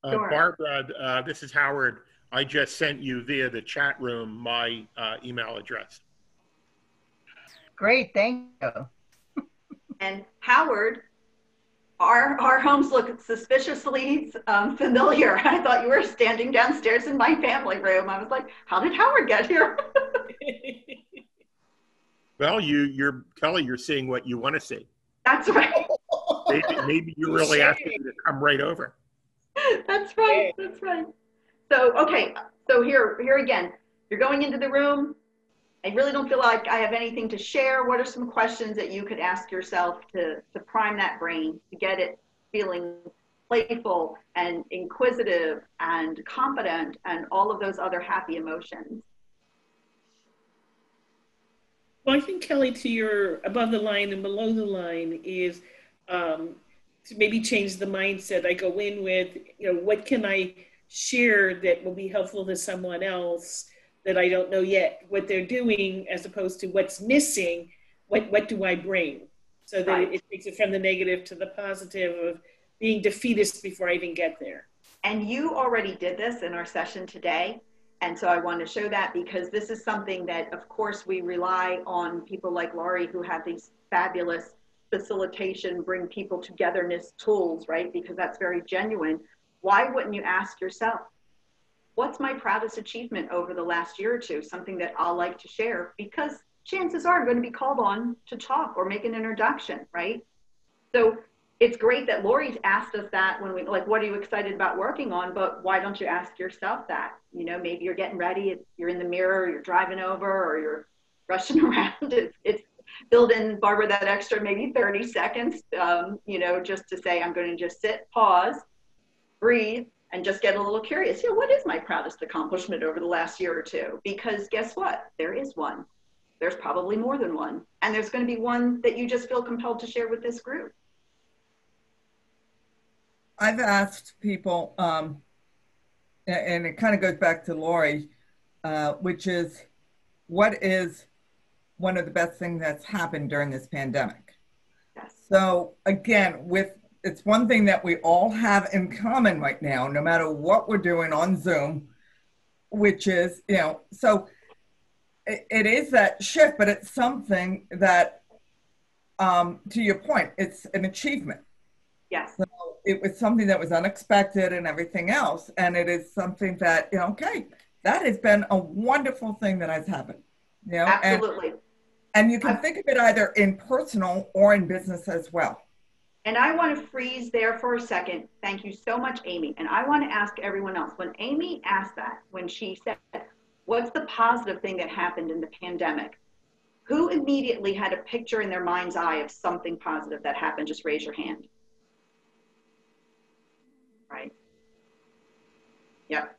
Uh, sure. Barbara, uh, this is Howard. I just sent you via the chat room my uh, email address. Great, thank you. and Howard, our, our homes look suspiciously um, familiar. I thought you were standing downstairs in my family room. I was like, how did Howard get here? well, you, you're Kelly. You're seeing what you want to see. That's right. maybe, maybe you really asked me to come right over. That's right. That's right. So okay. So here, here again. You're going into the room. I really don't feel like I have anything to share. What are some questions that you could ask yourself to, to prime that brain, to get it feeling playful and inquisitive and competent and all of those other happy emotions? Well, I think, Kelly, to your above the line and below the line is um, maybe change the mindset. I go in with, you know, what can I share that will be helpful to someone else? that I don't know yet what they're doing as opposed to what's missing, what, what do I bring? So that right. it, it takes it from the negative to the positive of being defeatist before I even get there. And you already did this in our session today. And so I want to show that because this is something that, of course, we rely on people like Laurie who have these fabulous facilitation, bring people togetherness tools, right? Because that's very genuine. Why wouldn't you ask yourself, what's my proudest achievement over the last year or two? Something that I'll like to share because chances are I'm going to be called on to talk or make an introduction, right? So it's great that Laurie's asked us that when we like, what are you excited about working on? But why don't you ask yourself that? You know, maybe you're getting ready, you're in the mirror, you're driving over, or you're rushing around. It's, it's build in Barbara that extra maybe 30 seconds, um, you know, just to say I'm going to just sit, pause, breathe, and just get a little curious. You know, what is my proudest accomplishment over the last year or two? Because guess what? There is one. There's probably more than one. And there's going to be one that you just feel compelled to share with this group. I've asked people, um, and it kind of goes back to Lori, uh, which is what is one of the best things that's happened during this pandemic? Yes. So, again, with it's one thing that we all have in common right now, no matter what we're doing on Zoom, which is, you know, so it, it is that shift, but it's something that, um, to your point, it's an achievement. Yes. So it was something that was unexpected and everything else. And it is something that, you know, okay, that has been a wonderful thing that has happened. You know, Absolutely. And, and you can think of it either in personal or in business as well. And I want to freeze there for a second. Thank you so much, Amy. And I want to ask everyone else when Amy asked that, when she said, What's the positive thing that happened in the pandemic? Who immediately had a picture in their mind's eye of something positive that happened? Just raise your hand. Right? Yep.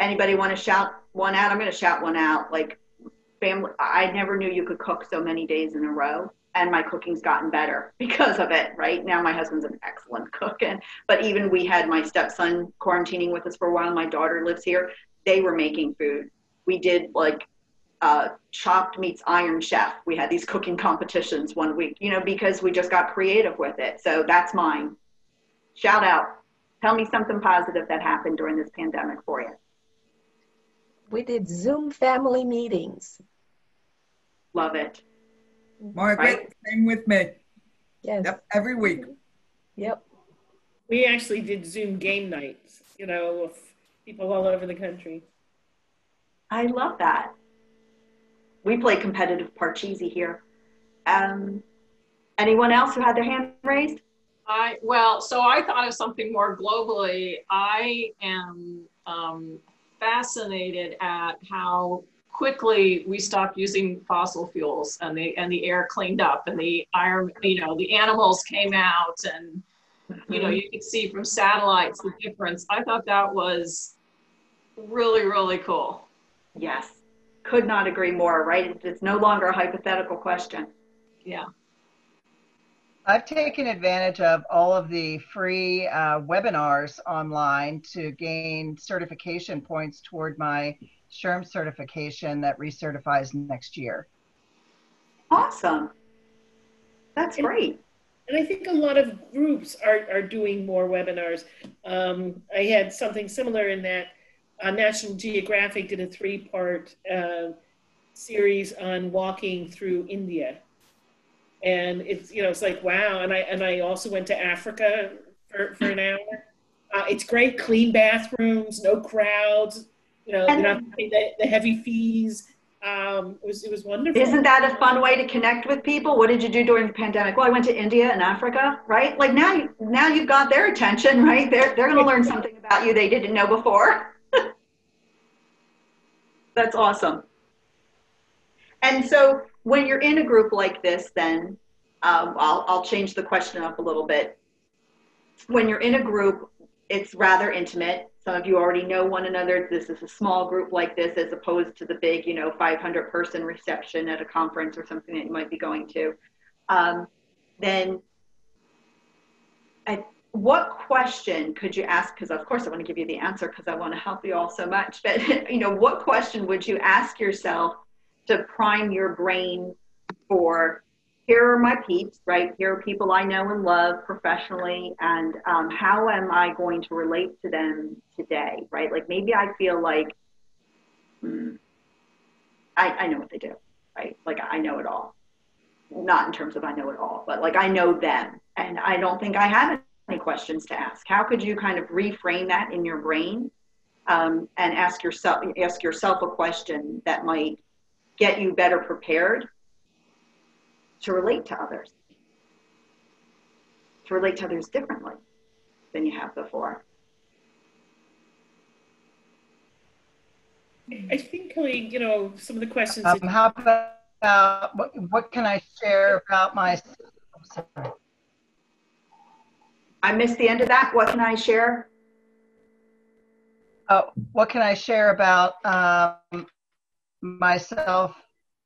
Anybody want to shout one out? I'm going to shout one out. Like, family, I never knew you could cook so many days in a row and my cooking's gotten better because of it right? Now my husband's an excellent cook and but even we had my stepson quarantining with us for a while my daughter lives here they were making food. We did like uh, chopped meets iron chef. We had these cooking competitions one week you know because we just got creative with it so that's mine. Shout out. Tell me something positive that happened during this pandemic for you. We did zoom family meetings love it Margaret, right? same with me. Yes. Yep, every week. Yep. We actually did Zoom game nights, you know, with people all over the country. I love that. We play competitive Parcheesi here. Um, anyone else who had their hand raised? I well, so I thought of something more globally. I am um, fascinated at how quickly we stopped using fossil fuels and the and the air cleaned up and the iron you know the animals came out and you know mm-hmm. you could see from satellites the difference. I thought that was really really cool. Yes. Could not agree more right? It's no longer a hypothetical question. Yeah. I've taken advantage of all of the free uh, webinars online to gain certification points toward my SHRM certification that recertifies next year. Awesome. That's and, great. And I think a lot of groups are, are doing more webinars. Um, I had something similar in that uh, National Geographic did a three part uh, series on walking through India. And it's, you know, it's like, wow. And I, and I also went to Africa for, for an hour. Uh, it's great, clean bathrooms, no crowds, you know, and, you know the, the heavy fees. Um, it was it was wonderful. Isn't that a fun way to connect with people? What did you do during the pandemic? Well, I went to India and Africa, right? Like now, you, now you've got their attention, right? They're they're going to learn something about you they didn't know before. That's awesome. And so, when you're in a group like this, then um, I'll I'll change the question up a little bit. When you're in a group, it's rather intimate some of you already know one another. This is a small group like this as opposed to the big, you know, 500 person reception at a conference or something that you might be going to. Um, then I, what question could you ask? Because of course I want to give you the answer because I want to help you all so much. But you know, what question would you ask yourself to prime your brain for here are my peeps, right? Here are people I know and love professionally, and um, how am I going to relate to them today, right? Like maybe I feel like hmm, I, I know what they do, right? Like I know it all. Not in terms of I know it all, but like I know them, and I don't think I have any questions to ask. How could you kind of reframe that in your brain um, and ask yourself ask yourself a question that might get you better prepared to relate to others, to relate to others differently than you have before. I think, you know, some of the questions. Um, how about what, what can I share about my? I missed the end of that. What can I share? Oh, what can I share about um, myself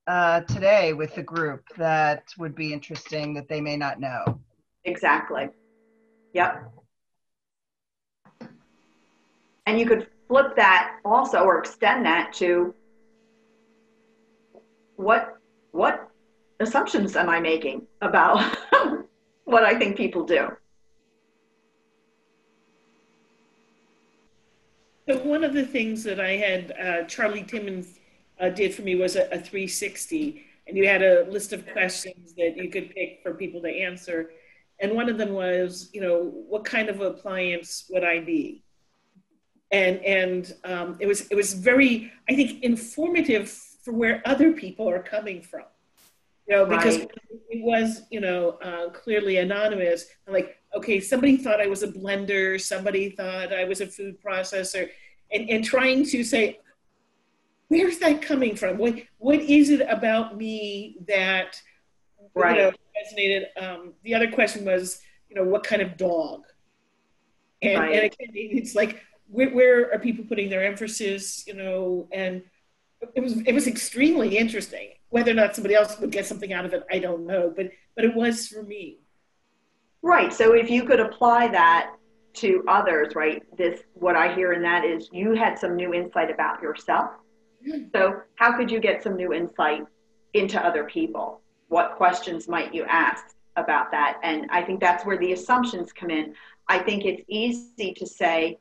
uh, today with the group that would be interesting that they may not know? Exactly. Yep. And you could flip that also or extend that to what what assumptions am I making about what I think people do? So one of the things that I had uh, Charlie Timmons uh, did for me was a, a 360, and you had a list of questions that you could pick for people to answer. And one of them was, you know, what kind of appliance would I be? And and um, it was it was very, I think, informative for where other people are coming from. You know, because right. it was, you know, uh, clearly anonymous. Like, okay, somebody thought I was a blender, somebody thought I was a food processor, and, and trying to say, where's that coming from? What what is it about me that right. you know, resonated? Um, the other question was, you know, what kind of dog? And, right. and again, it's like where, where are people putting their emphasis? You know, and it was it was extremely interesting. Whether or not somebody else would get something out of it, I don't know, but but it was for me. Right. So if you could apply that to others, right? This what I hear in that is you had some new insight about yourself so, how could you get some new insight into other people? What questions might you ask about that? And I think that's where the assumptions come in. I think it's easy to say,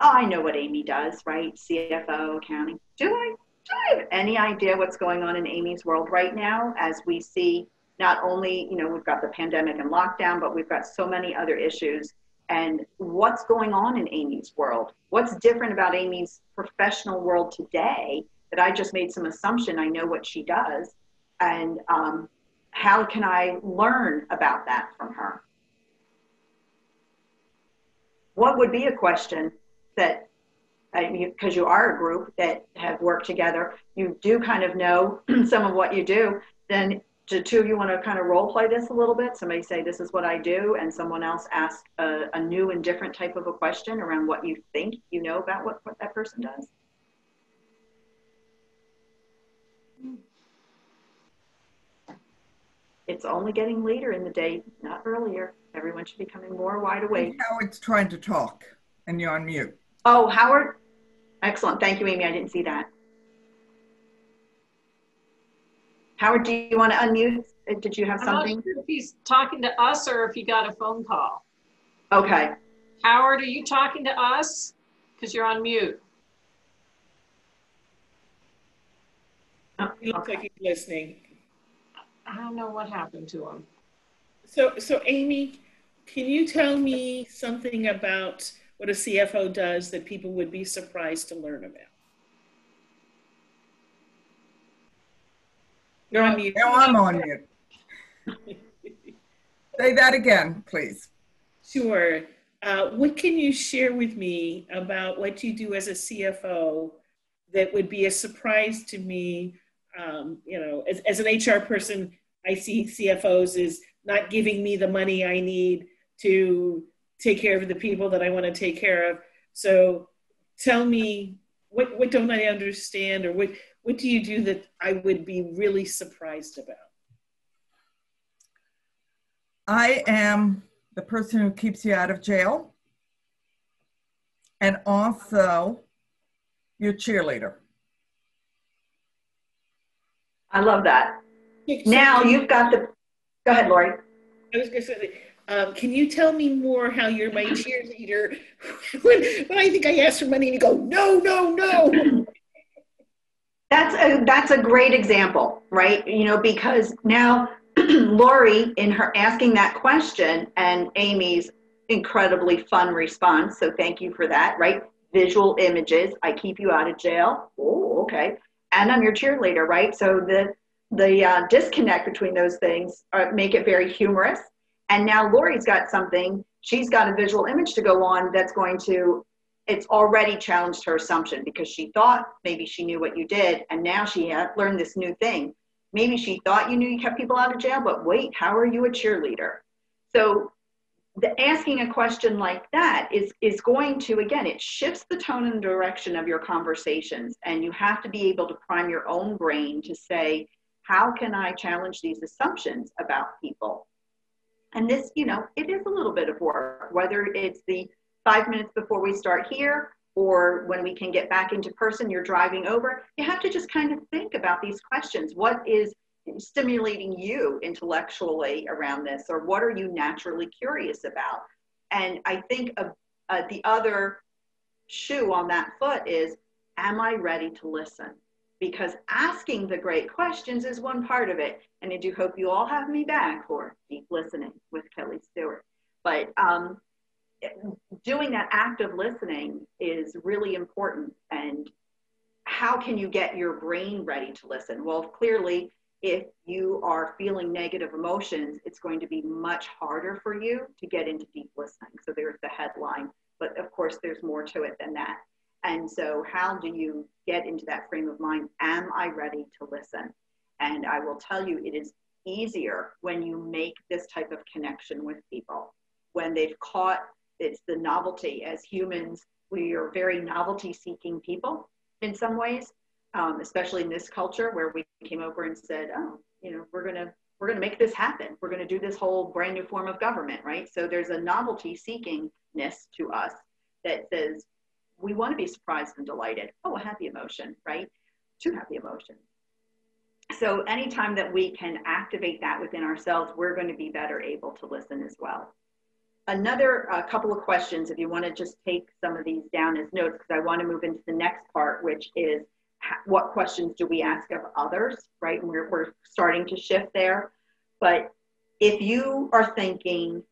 oh, I know what Amy does, right? CFO, accounting. Do I? Do I have any idea what's going on in Amy's world right now as we see not only, you know, we've got the pandemic and lockdown, but we've got so many other issues and what's going on in Amy's world. What's different about Amy's professional world today that I just made some assumption I know what she does, and um, how can I learn about that from her? What would be a question that because you are a group that have worked together, you do kind of know some of what you do, then do two of you want to kind of role play this a little bit? Somebody say, This is what I do, and someone else ask a, a new and different type of a question around what you think you know about what, what that person does? It's only getting later in the day, not earlier. Everyone should be coming more wide awake. Howard's trying to talk, and you're on mute. Oh, Howard. Excellent. Thank you, Amy. I didn't see that. Howard, do you want to unmute? Uh, did you have something? I'm not sure if he's talking to us or if he got a phone call. Okay. Howard, are you talking to us? Because you're on mute. He looks like he's listening. I don't know what happened to him. So, so Amy, can you tell me something about what a CFO does that people would be surprised to learn about? You're on mute. No, I'm on mute. Say that again, please. Sure. Uh, what can you share with me about what you do as a CFO that would be a surprise to me? Um, you know, as, as an HR person, I see CFOs as not giving me the money I need to take care of the people that I want to take care of. So tell me, what, what don't I understand or what, what do you do that I would be really surprised about? I am the person who keeps you out of jail and also your cheerleader. I love that. Now you've got the, go ahead, Lori. I was going to say, um, can you tell me more how you're my cheerleader when, when I think I ask for money and you go, no, no, no. That's a, that's a great example, right? You know, because now Lori, in her asking that question and Amy's incredibly fun response, so thank you for that, right? Visual images, I keep you out of jail. Oh, okay. And I'm your cheerleader, right? So the the uh, disconnect between those things uh, make it very humorous. And now Lori's got something, she's got a visual image to go on that's going to it's already challenged her assumption because she thought maybe she knew what you did and now she had learned this new thing. Maybe she thought you knew you kept people out of jail but wait how are you a cheerleader? So the asking a question like that is is going to again it shifts the tone and direction of your conversations and you have to be able to prime your own brain to say how can i challenge these assumptions about people? And this you know it is a little bit of work whether it's the five minutes before we start here or when we can get back into person, you're driving over, you have to just kind of think about these questions. What is stimulating you intellectually around this, or what are you naturally curious about? And I think of, uh, the other shoe on that foot is, am I ready to listen? Because asking the great questions is one part of it. And I do hope you all have me back for deep listening with Kelly Stewart. But um, doing that active listening is really important. And how can you get your brain ready to listen? Well, clearly, if you are feeling negative emotions, it's going to be much harder for you to get into deep listening. So there's the headline, but of course, there's more to it than that. And so, how do you get into that frame of mind? Am I ready to listen? And I will tell you, it is easier when you make this type of connection with people. When they've caught it's the novelty. As humans, we are very novelty seeking people in some ways, um, especially in this culture where we came over and said, oh, you know, we're going to we're going to make this happen. We're going to do this whole brand new form of government, right? So there's a novelty seekingness to us that says we want to be surprised and delighted. Oh, a happy emotion, right? Two happy emotions. So anytime that we can activate that within ourselves, we're going to be better able to listen as well another uh, couple of questions, if you want to just take some of these down as notes, because I want to move into the next part, which is what questions do we ask of others, right? And we're, we're starting to shift there. But if you are thinking,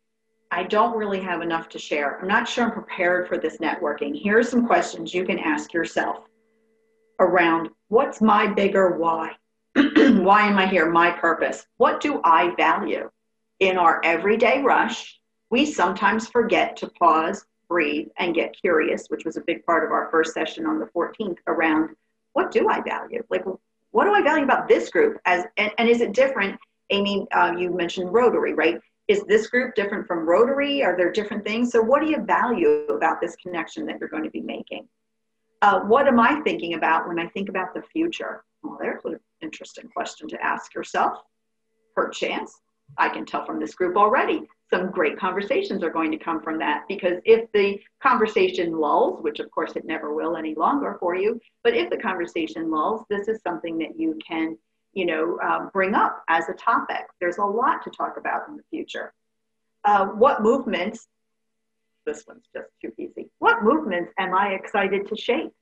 I don't really have enough to share, I'm not sure I'm prepared for this networking, here are some questions you can ask yourself around what's my bigger why? why am I here? My purpose. What do I value? In our everyday rush, we sometimes forget to pause, breathe, and get curious, which was a big part of our first session on the 14th around what do I value? Like, what do I value about this group? As and, and is it different? Amy, uh, you mentioned Rotary, right? Is this group different from Rotary? Are there different things? So, what do you value about this connection that you're going to be making? Uh, what am I thinking about when I think about the future? Well, there's an interesting question to ask yourself. Perchance, I can tell from this group already, some great conversations are going to come from that because if the conversation lulls, which of course it never will any longer for you, but if the conversation lulls, this is something that you can, you know, uh, bring up as a topic. There's a lot to talk about in the future. Uh, what movements, this one's just too easy. What movements am I excited to shape?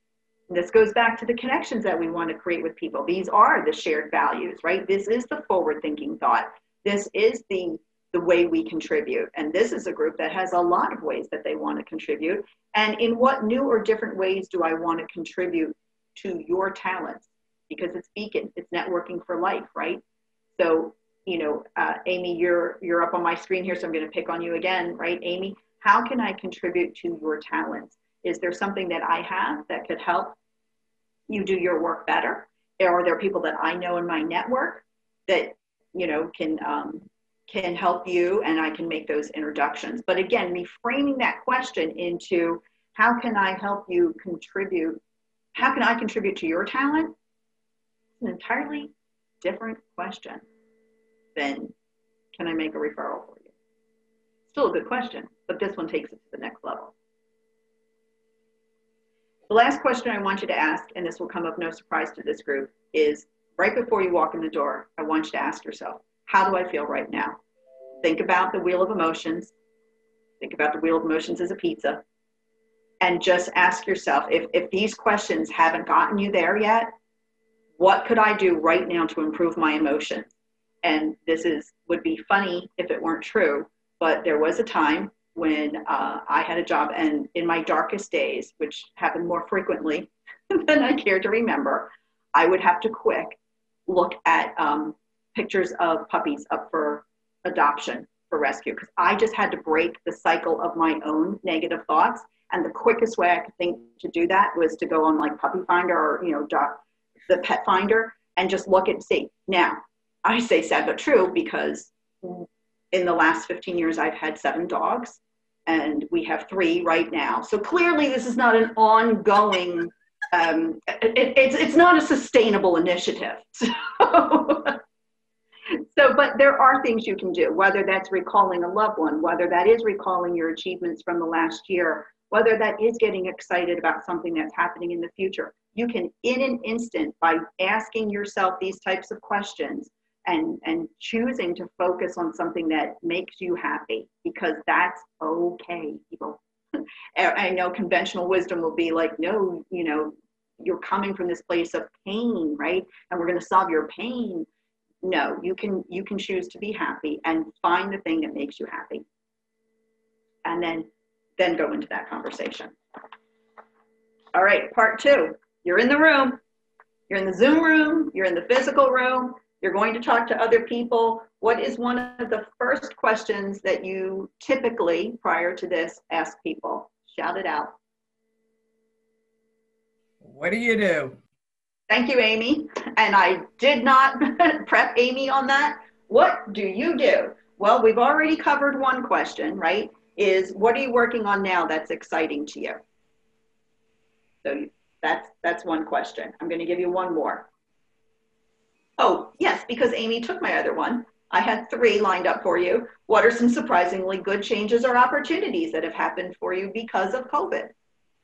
And this goes back to the connections that we want to create with people. These are the shared values, right? This is the forward thinking thought. This is the the way we contribute. And this is a group that has a lot of ways that they want to contribute. And in what new or different ways do I want to contribute to your talents? Because it's Beacon, it's networking for life, right? So, you know, uh, Amy, you're you're up on my screen here, so I'm going to pick on you again, right, Amy? How can I contribute to your talents? Is there something that I have that could help you do your work better? Are there people that I know in my network that you know can um, can help you and I can make those introductions. But again, reframing that question into how can I help you contribute? How can I contribute to your talent? It's an entirely different question than can I make a referral for you? Still a good question, but this one takes it to the next level. The last question I want you to ask, and this will come up no surprise to this group, is right before you walk in the door, I want you to ask yourself, how do I feel right now? Think about the wheel of emotions. Think about the wheel of emotions as a pizza. And just ask yourself if, if these questions haven't gotten you there yet, what could I do right now to improve my emotions? And this is would be funny if it weren't true, but there was a time when uh, I had a job, and in my darkest days, which happened more frequently than I care to remember, I would have to quick look at um, pictures of puppies up for adoption for rescue because I just had to break the cycle of my own negative thoughts. And the quickest way I could think to do that was to go on like Puppy Finder or, you know, doc, the Pet Finder and just look and see. Now, I say sad but true because in the last 15 years, I've had seven dogs and we have three right now. So clearly, this is not an ongoing, um, it, it's, it's not a sustainable initiative. So so, but there are things you can do, whether that's recalling a loved one, whether that is recalling your achievements from the last year, whether that is getting excited about something that's happening in the future. You can, in an instant, by asking yourself these types of questions and, and choosing to focus on something that makes you happy, because that's okay, people. I know conventional wisdom will be like, no, you know, you're coming from this place of pain, right? And we're going to solve your pain no you can you can choose to be happy and find the thing that makes you happy. And then then go into that conversation. All right part two. You're in the room. You're in the zoom room. You're in the physical room. You're going to talk to other people. What is one of the first questions that you typically prior to this ask people? Shout it out. What do you do Thank you, Amy. And I did not prep Amy on that. What do you do? Well, we've already covered one question, right? Is what are you working on now that's exciting to you? So that's that's one question. I'm going to give you one more. Oh, yes, because Amy took my other one. I had three lined up for you. What are some surprisingly good changes or opportunities that have happened for you because of COVID?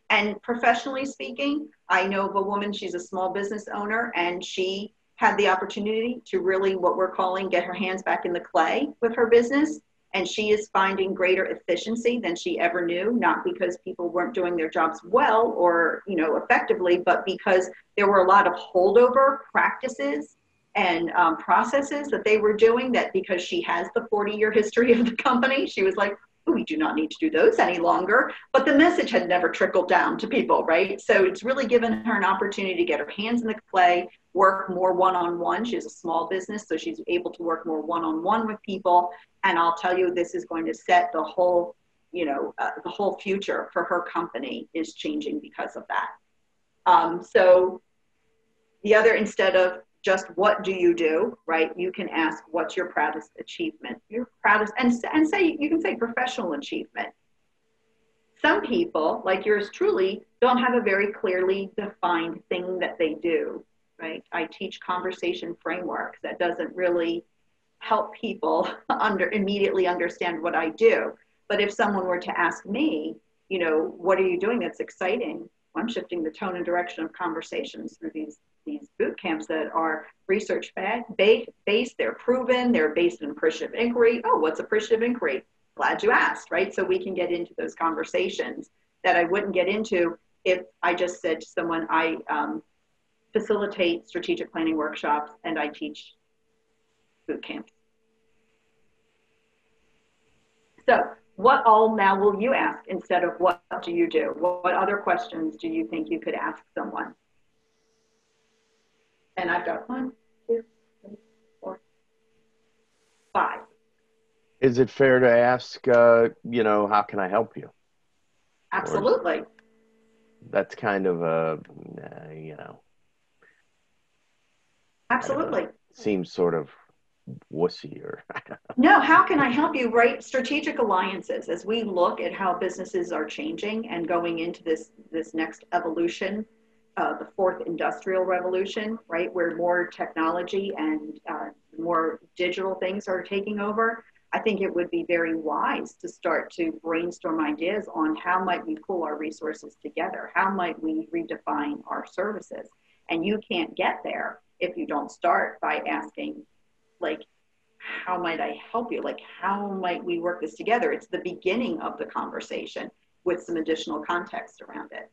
And professionally speaking, I know of a woman, she's a small business owner, and she had the opportunity to really, what we're calling, get her hands back in the clay with her business. And she is finding greater efficiency than she ever knew, not because people weren't doing their jobs well or, you know, effectively, but because there were a lot of holdover practices and um, processes that they were doing that because she has the 40 year history of the company, she was like, we do not need to do those any longer. But the message had never trickled down to people, right? So it's really given her an opportunity to get her hands in the clay, work more one on one. She has a small business, so she's able to work more one on one with people. And I'll tell you, this is going to set the whole you know, uh, the whole future for her company is changing because of that. Um, so the other, instead of just what do you do, right? You can ask what's your proudest achievement, your proudest, and, and say, you can say professional achievement. Some people, like yours truly, don't have a very clearly defined thing that they do, right? I teach conversation frameworks that doesn't really help people under immediately understand what I do. But if someone were to ask me, you know, what are you doing that's exciting? I'm shifting the tone and direction of conversations through these these boot camps that are research based, they're proven, they're based in appreciative inquiry. Oh, what's appreciative inquiry? Glad you asked, right? So we can get into those conversations that I wouldn't get into if I just said to someone, I um, facilitate strategic planning workshops and I teach boot camps. So what all now will you ask instead of what do you do? What other questions do you think you could ask someone? And I've got one, two, three, four, five. Is it fair to ask, uh, you know, how can I help you? Absolutely. Or that's kind of a, uh, you know. Absolutely. Seems sort of wussy or no how can i help you right strategic alliances as we look at how businesses are changing and going into this this next evolution uh, the fourth industrial revolution right where more technology and uh, more digital things are taking over i think it would be very wise to start to brainstorm ideas on how might we pull our resources together how might we redefine our services and you can't get there if you don't start by asking like how might I help you? Like, how might we work this together? It's the beginning of the conversation with some additional context around it.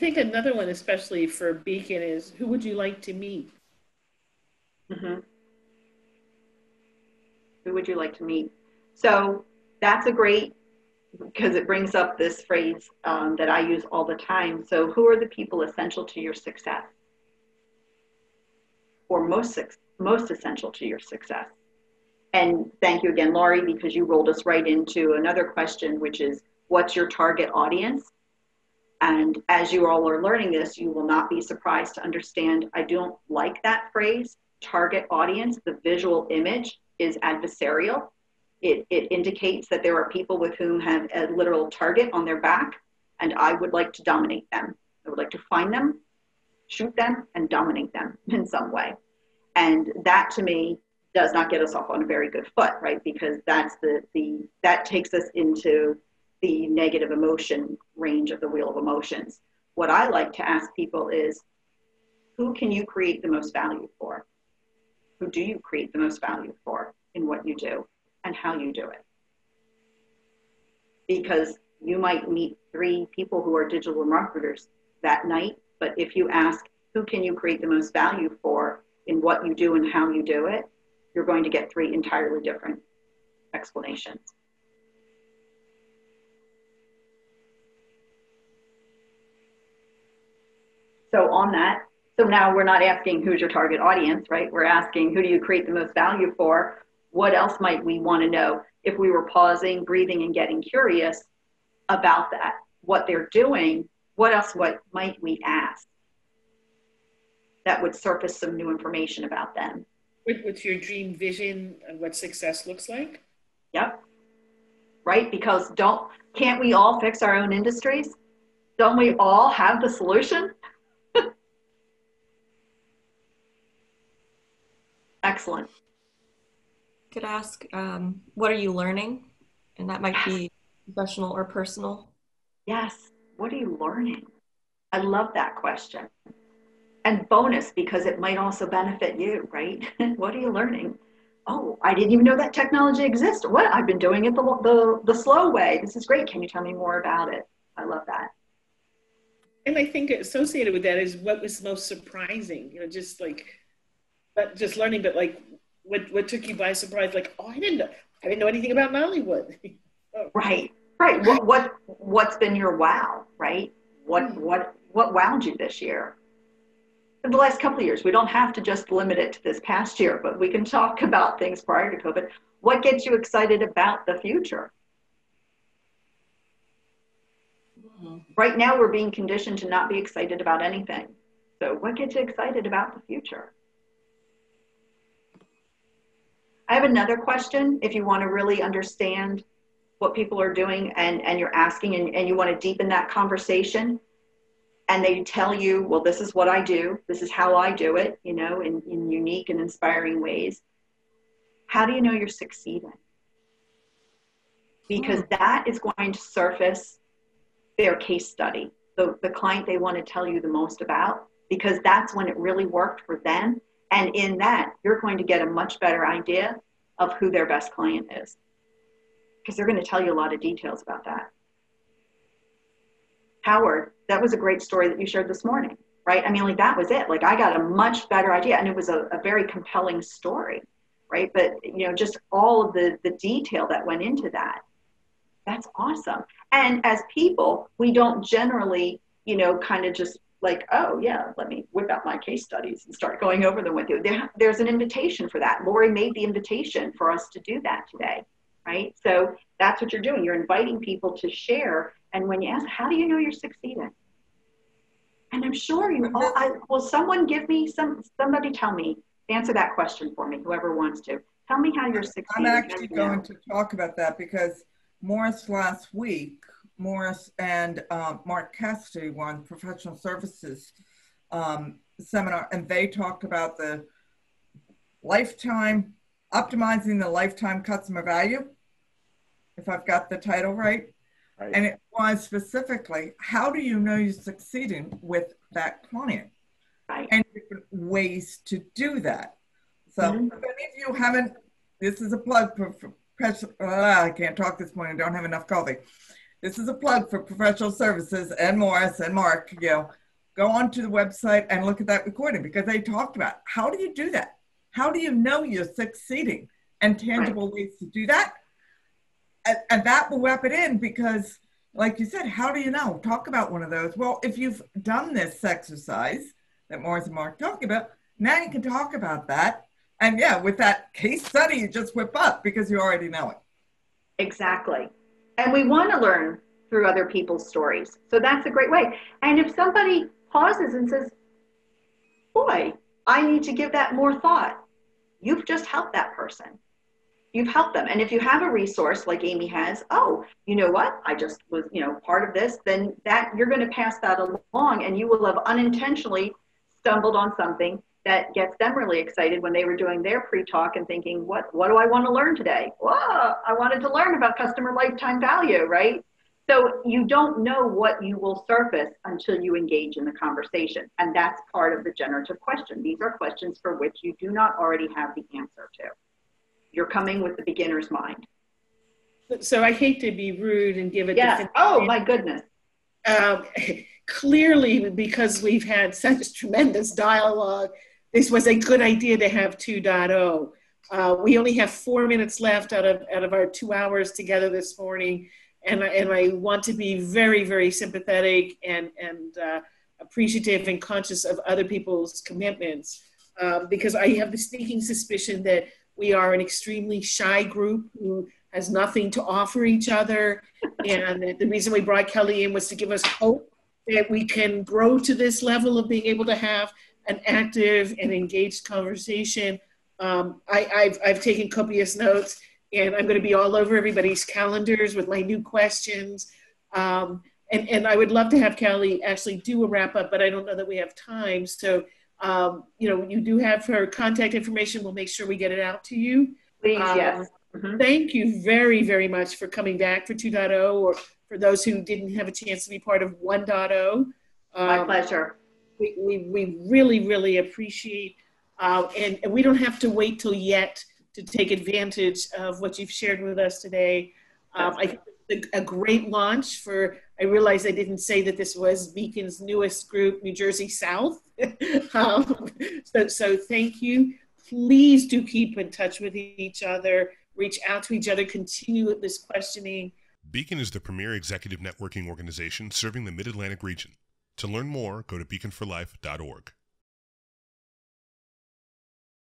Think another one, especially for Beacon, is who would you like to meet? Mm-hmm. Who would you like to meet? So that's a great because it brings up this phrase um, that I use all the time. So, who are the people essential to your success? Or most, most essential to your success? And thank you again, Laurie, because you rolled us right into another question, which is what's your target audience? And as you all are learning this, you will not be surprised to understand I don't like that phrase, target audience. The visual image is adversarial it, it indicates that there are people with whom have a literal target on their back, and I would like to dominate them. I would like to find them, shoot them, and dominate them in some way. And that to me does not get us off on a very good foot, right? Because that's the, the that takes us into the negative emotion range of the wheel of emotions. What I like to ask people is who can you create the most value for? Who do you create the most value for in what you do? and how you do it. Because you might meet three people who are digital marketers that night, but if you ask, who can you create the most value for in what you do and how you do it, you're going to get three entirely different explanations. So on that, so now we're not asking who's your target audience, right? We're asking who do you create the most value for? what else might we want to know if we were pausing, breathing, and getting curious about that, what they're doing, what else what might we ask that would surface some new information about them? What's your dream vision and what success looks like? Yep. Right? Because don't can't we all fix our own industries? Don't we all have the solution? Excellent could ask, um, what are you learning? And that might be professional or personal. Yes. What are you learning? I love that question. And bonus, because it might also benefit you, right? what are you learning? Oh, I didn't even know that technology exists. What? I've been doing it the, the, the slow way. This is great. Can you tell me more about it? I love that. And I think associated with that is what was most surprising, you know, just like, but just learning, but like what what took you by surprise? Like, oh, I didn't know, I didn't know anything about Nollywood. oh. Right, right. What what what's been your wow? Right. What mm what what wowed you this year? in the last couple of years. We don't have to just limit it to this past year, but we can talk about things prior to COVID. What gets you excited about the future? Mm-hmm. Right now, we're being conditioned to not be excited about anything. So, what gets you excited about the future? I have another question if you want to really understand what people are doing and, and you're asking and, and you want to deepen that conversation and they tell you, well, this is what I do, this is how I do it, you know, in, in unique and inspiring ways. How do you know you're succeeding? Because hmm. that is going to surface their case study, the, the client they want to tell you the most about, because that's when it really worked for them. And in that, you're going to get a much better idea of who their best client is because they're going to tell you a lot of details about that. Howard, that was a great story that you shared this morning, right? I mean, like that was it. Like I got a much better idea, and it was a, a very compelling story, right? But you know, just all of the the detail that went into that. That's awesome. And as people, we don't generally, you know, kind of just like, oh yeah, let me whip out my case studies and start going over them with you. There, there's an invitation for that. Lori made the invitation for us to do that today right? So that's what you're doing. You're inviting people to share. And when you ask, how do you know you're succeeding? And I'm sure you all, I, will someone give me some, somebody tell me, answer that question for me, whoever wants to. Tell me how you're succeeding. I'm actually going to talk about that because Morris last week, Morris and um, Mark Cassidy won professional services um, seminar, and they talked about the lifetime optimizing the lifetime customer value, if I've got the title right. right. And it was specifically, how do you know you're succeeding with that client? Right. And different ways to do that. So mm-hmm. if any of you haven't, this is a plug for, for uh, I can't talk this morning, I don't have enough coffee. This is a plug for professional services and Morris and Mark, you know, go onto the website and look at that recording because they talked about how do you do that? How do you know you're succeeding? And tangible right. ways to do that. And, and that will wrap it in because, like you said, how do you know? Talk about one of those. Well, if you've done this exercise that Morris and Mark talked about, now you can talk about that. And yeah, with that case study, you just whip up because you already know it. Exactly. And we want to learn through other people's stories. So that's a great way. And if somebody pauses and says, Boy, I need to give that more thought. You've just helped that person. You've helped them. And if you have a resource like Amy has, oh, you know what? I just was, you know, part of this, then that you're going to pass that along and you will have unintentionally stumbled on something that gets them really excited when they were doing their pre-talk and thinking, what, what do I want to learn today? Whoa, I wanted to learn about customer lifetime value, right? So you don't know what you will surface until you engage in the conversation. And that's part of the generative question. These are questions for which you do not already have the answer to. You're coming with the beginner's mind. So I hate to be rude and give it. Yes. Oh my goodness. Um, clearly, because we've had such tremendous dialogue, this was a good idea to have 2.0. Uh, we only have four minutes left out of out of our two hours together this morning and I, and I want to be very very sympathetic and and uh, appreciative and conscious of other people's commitments um, because I have the sneaking suspicion that we are an extremely shy group who has nothing to offer each other and the reason we brought Kelly in was to give us hope that we can grow to this level of being able to have an active and engaged conversation. Um, I, I've, I've taken copious notes and I'm going to be all over everybody's calendars with my new questions. Um, and, and I would love to have Kelly actually do a wrap up, but I don't know that we have time. So, um, you know, you do have her contact information. We'll make sure we get it out to you. Please, um, yes. Mm-hmm. Thank you very, very much for coming back for 2.0 or for those who didn't have a chance to be part of 1.0. My um, pleasure. We, we, we, really, really appreciate, uh, and, and we don't have to wait till yet to take advantage of what you've shared with us today. Um, I think a great launch for, I realize I didn't say that this was Beacon's newest group, New Jersey South. um, so, so thank you. Please do keep in touch with each other, reach out to each other, continue this questioning. Beacon is the premier executive networking organization serving the Mid Atlantic region. To learn more, go to beacon4life.org.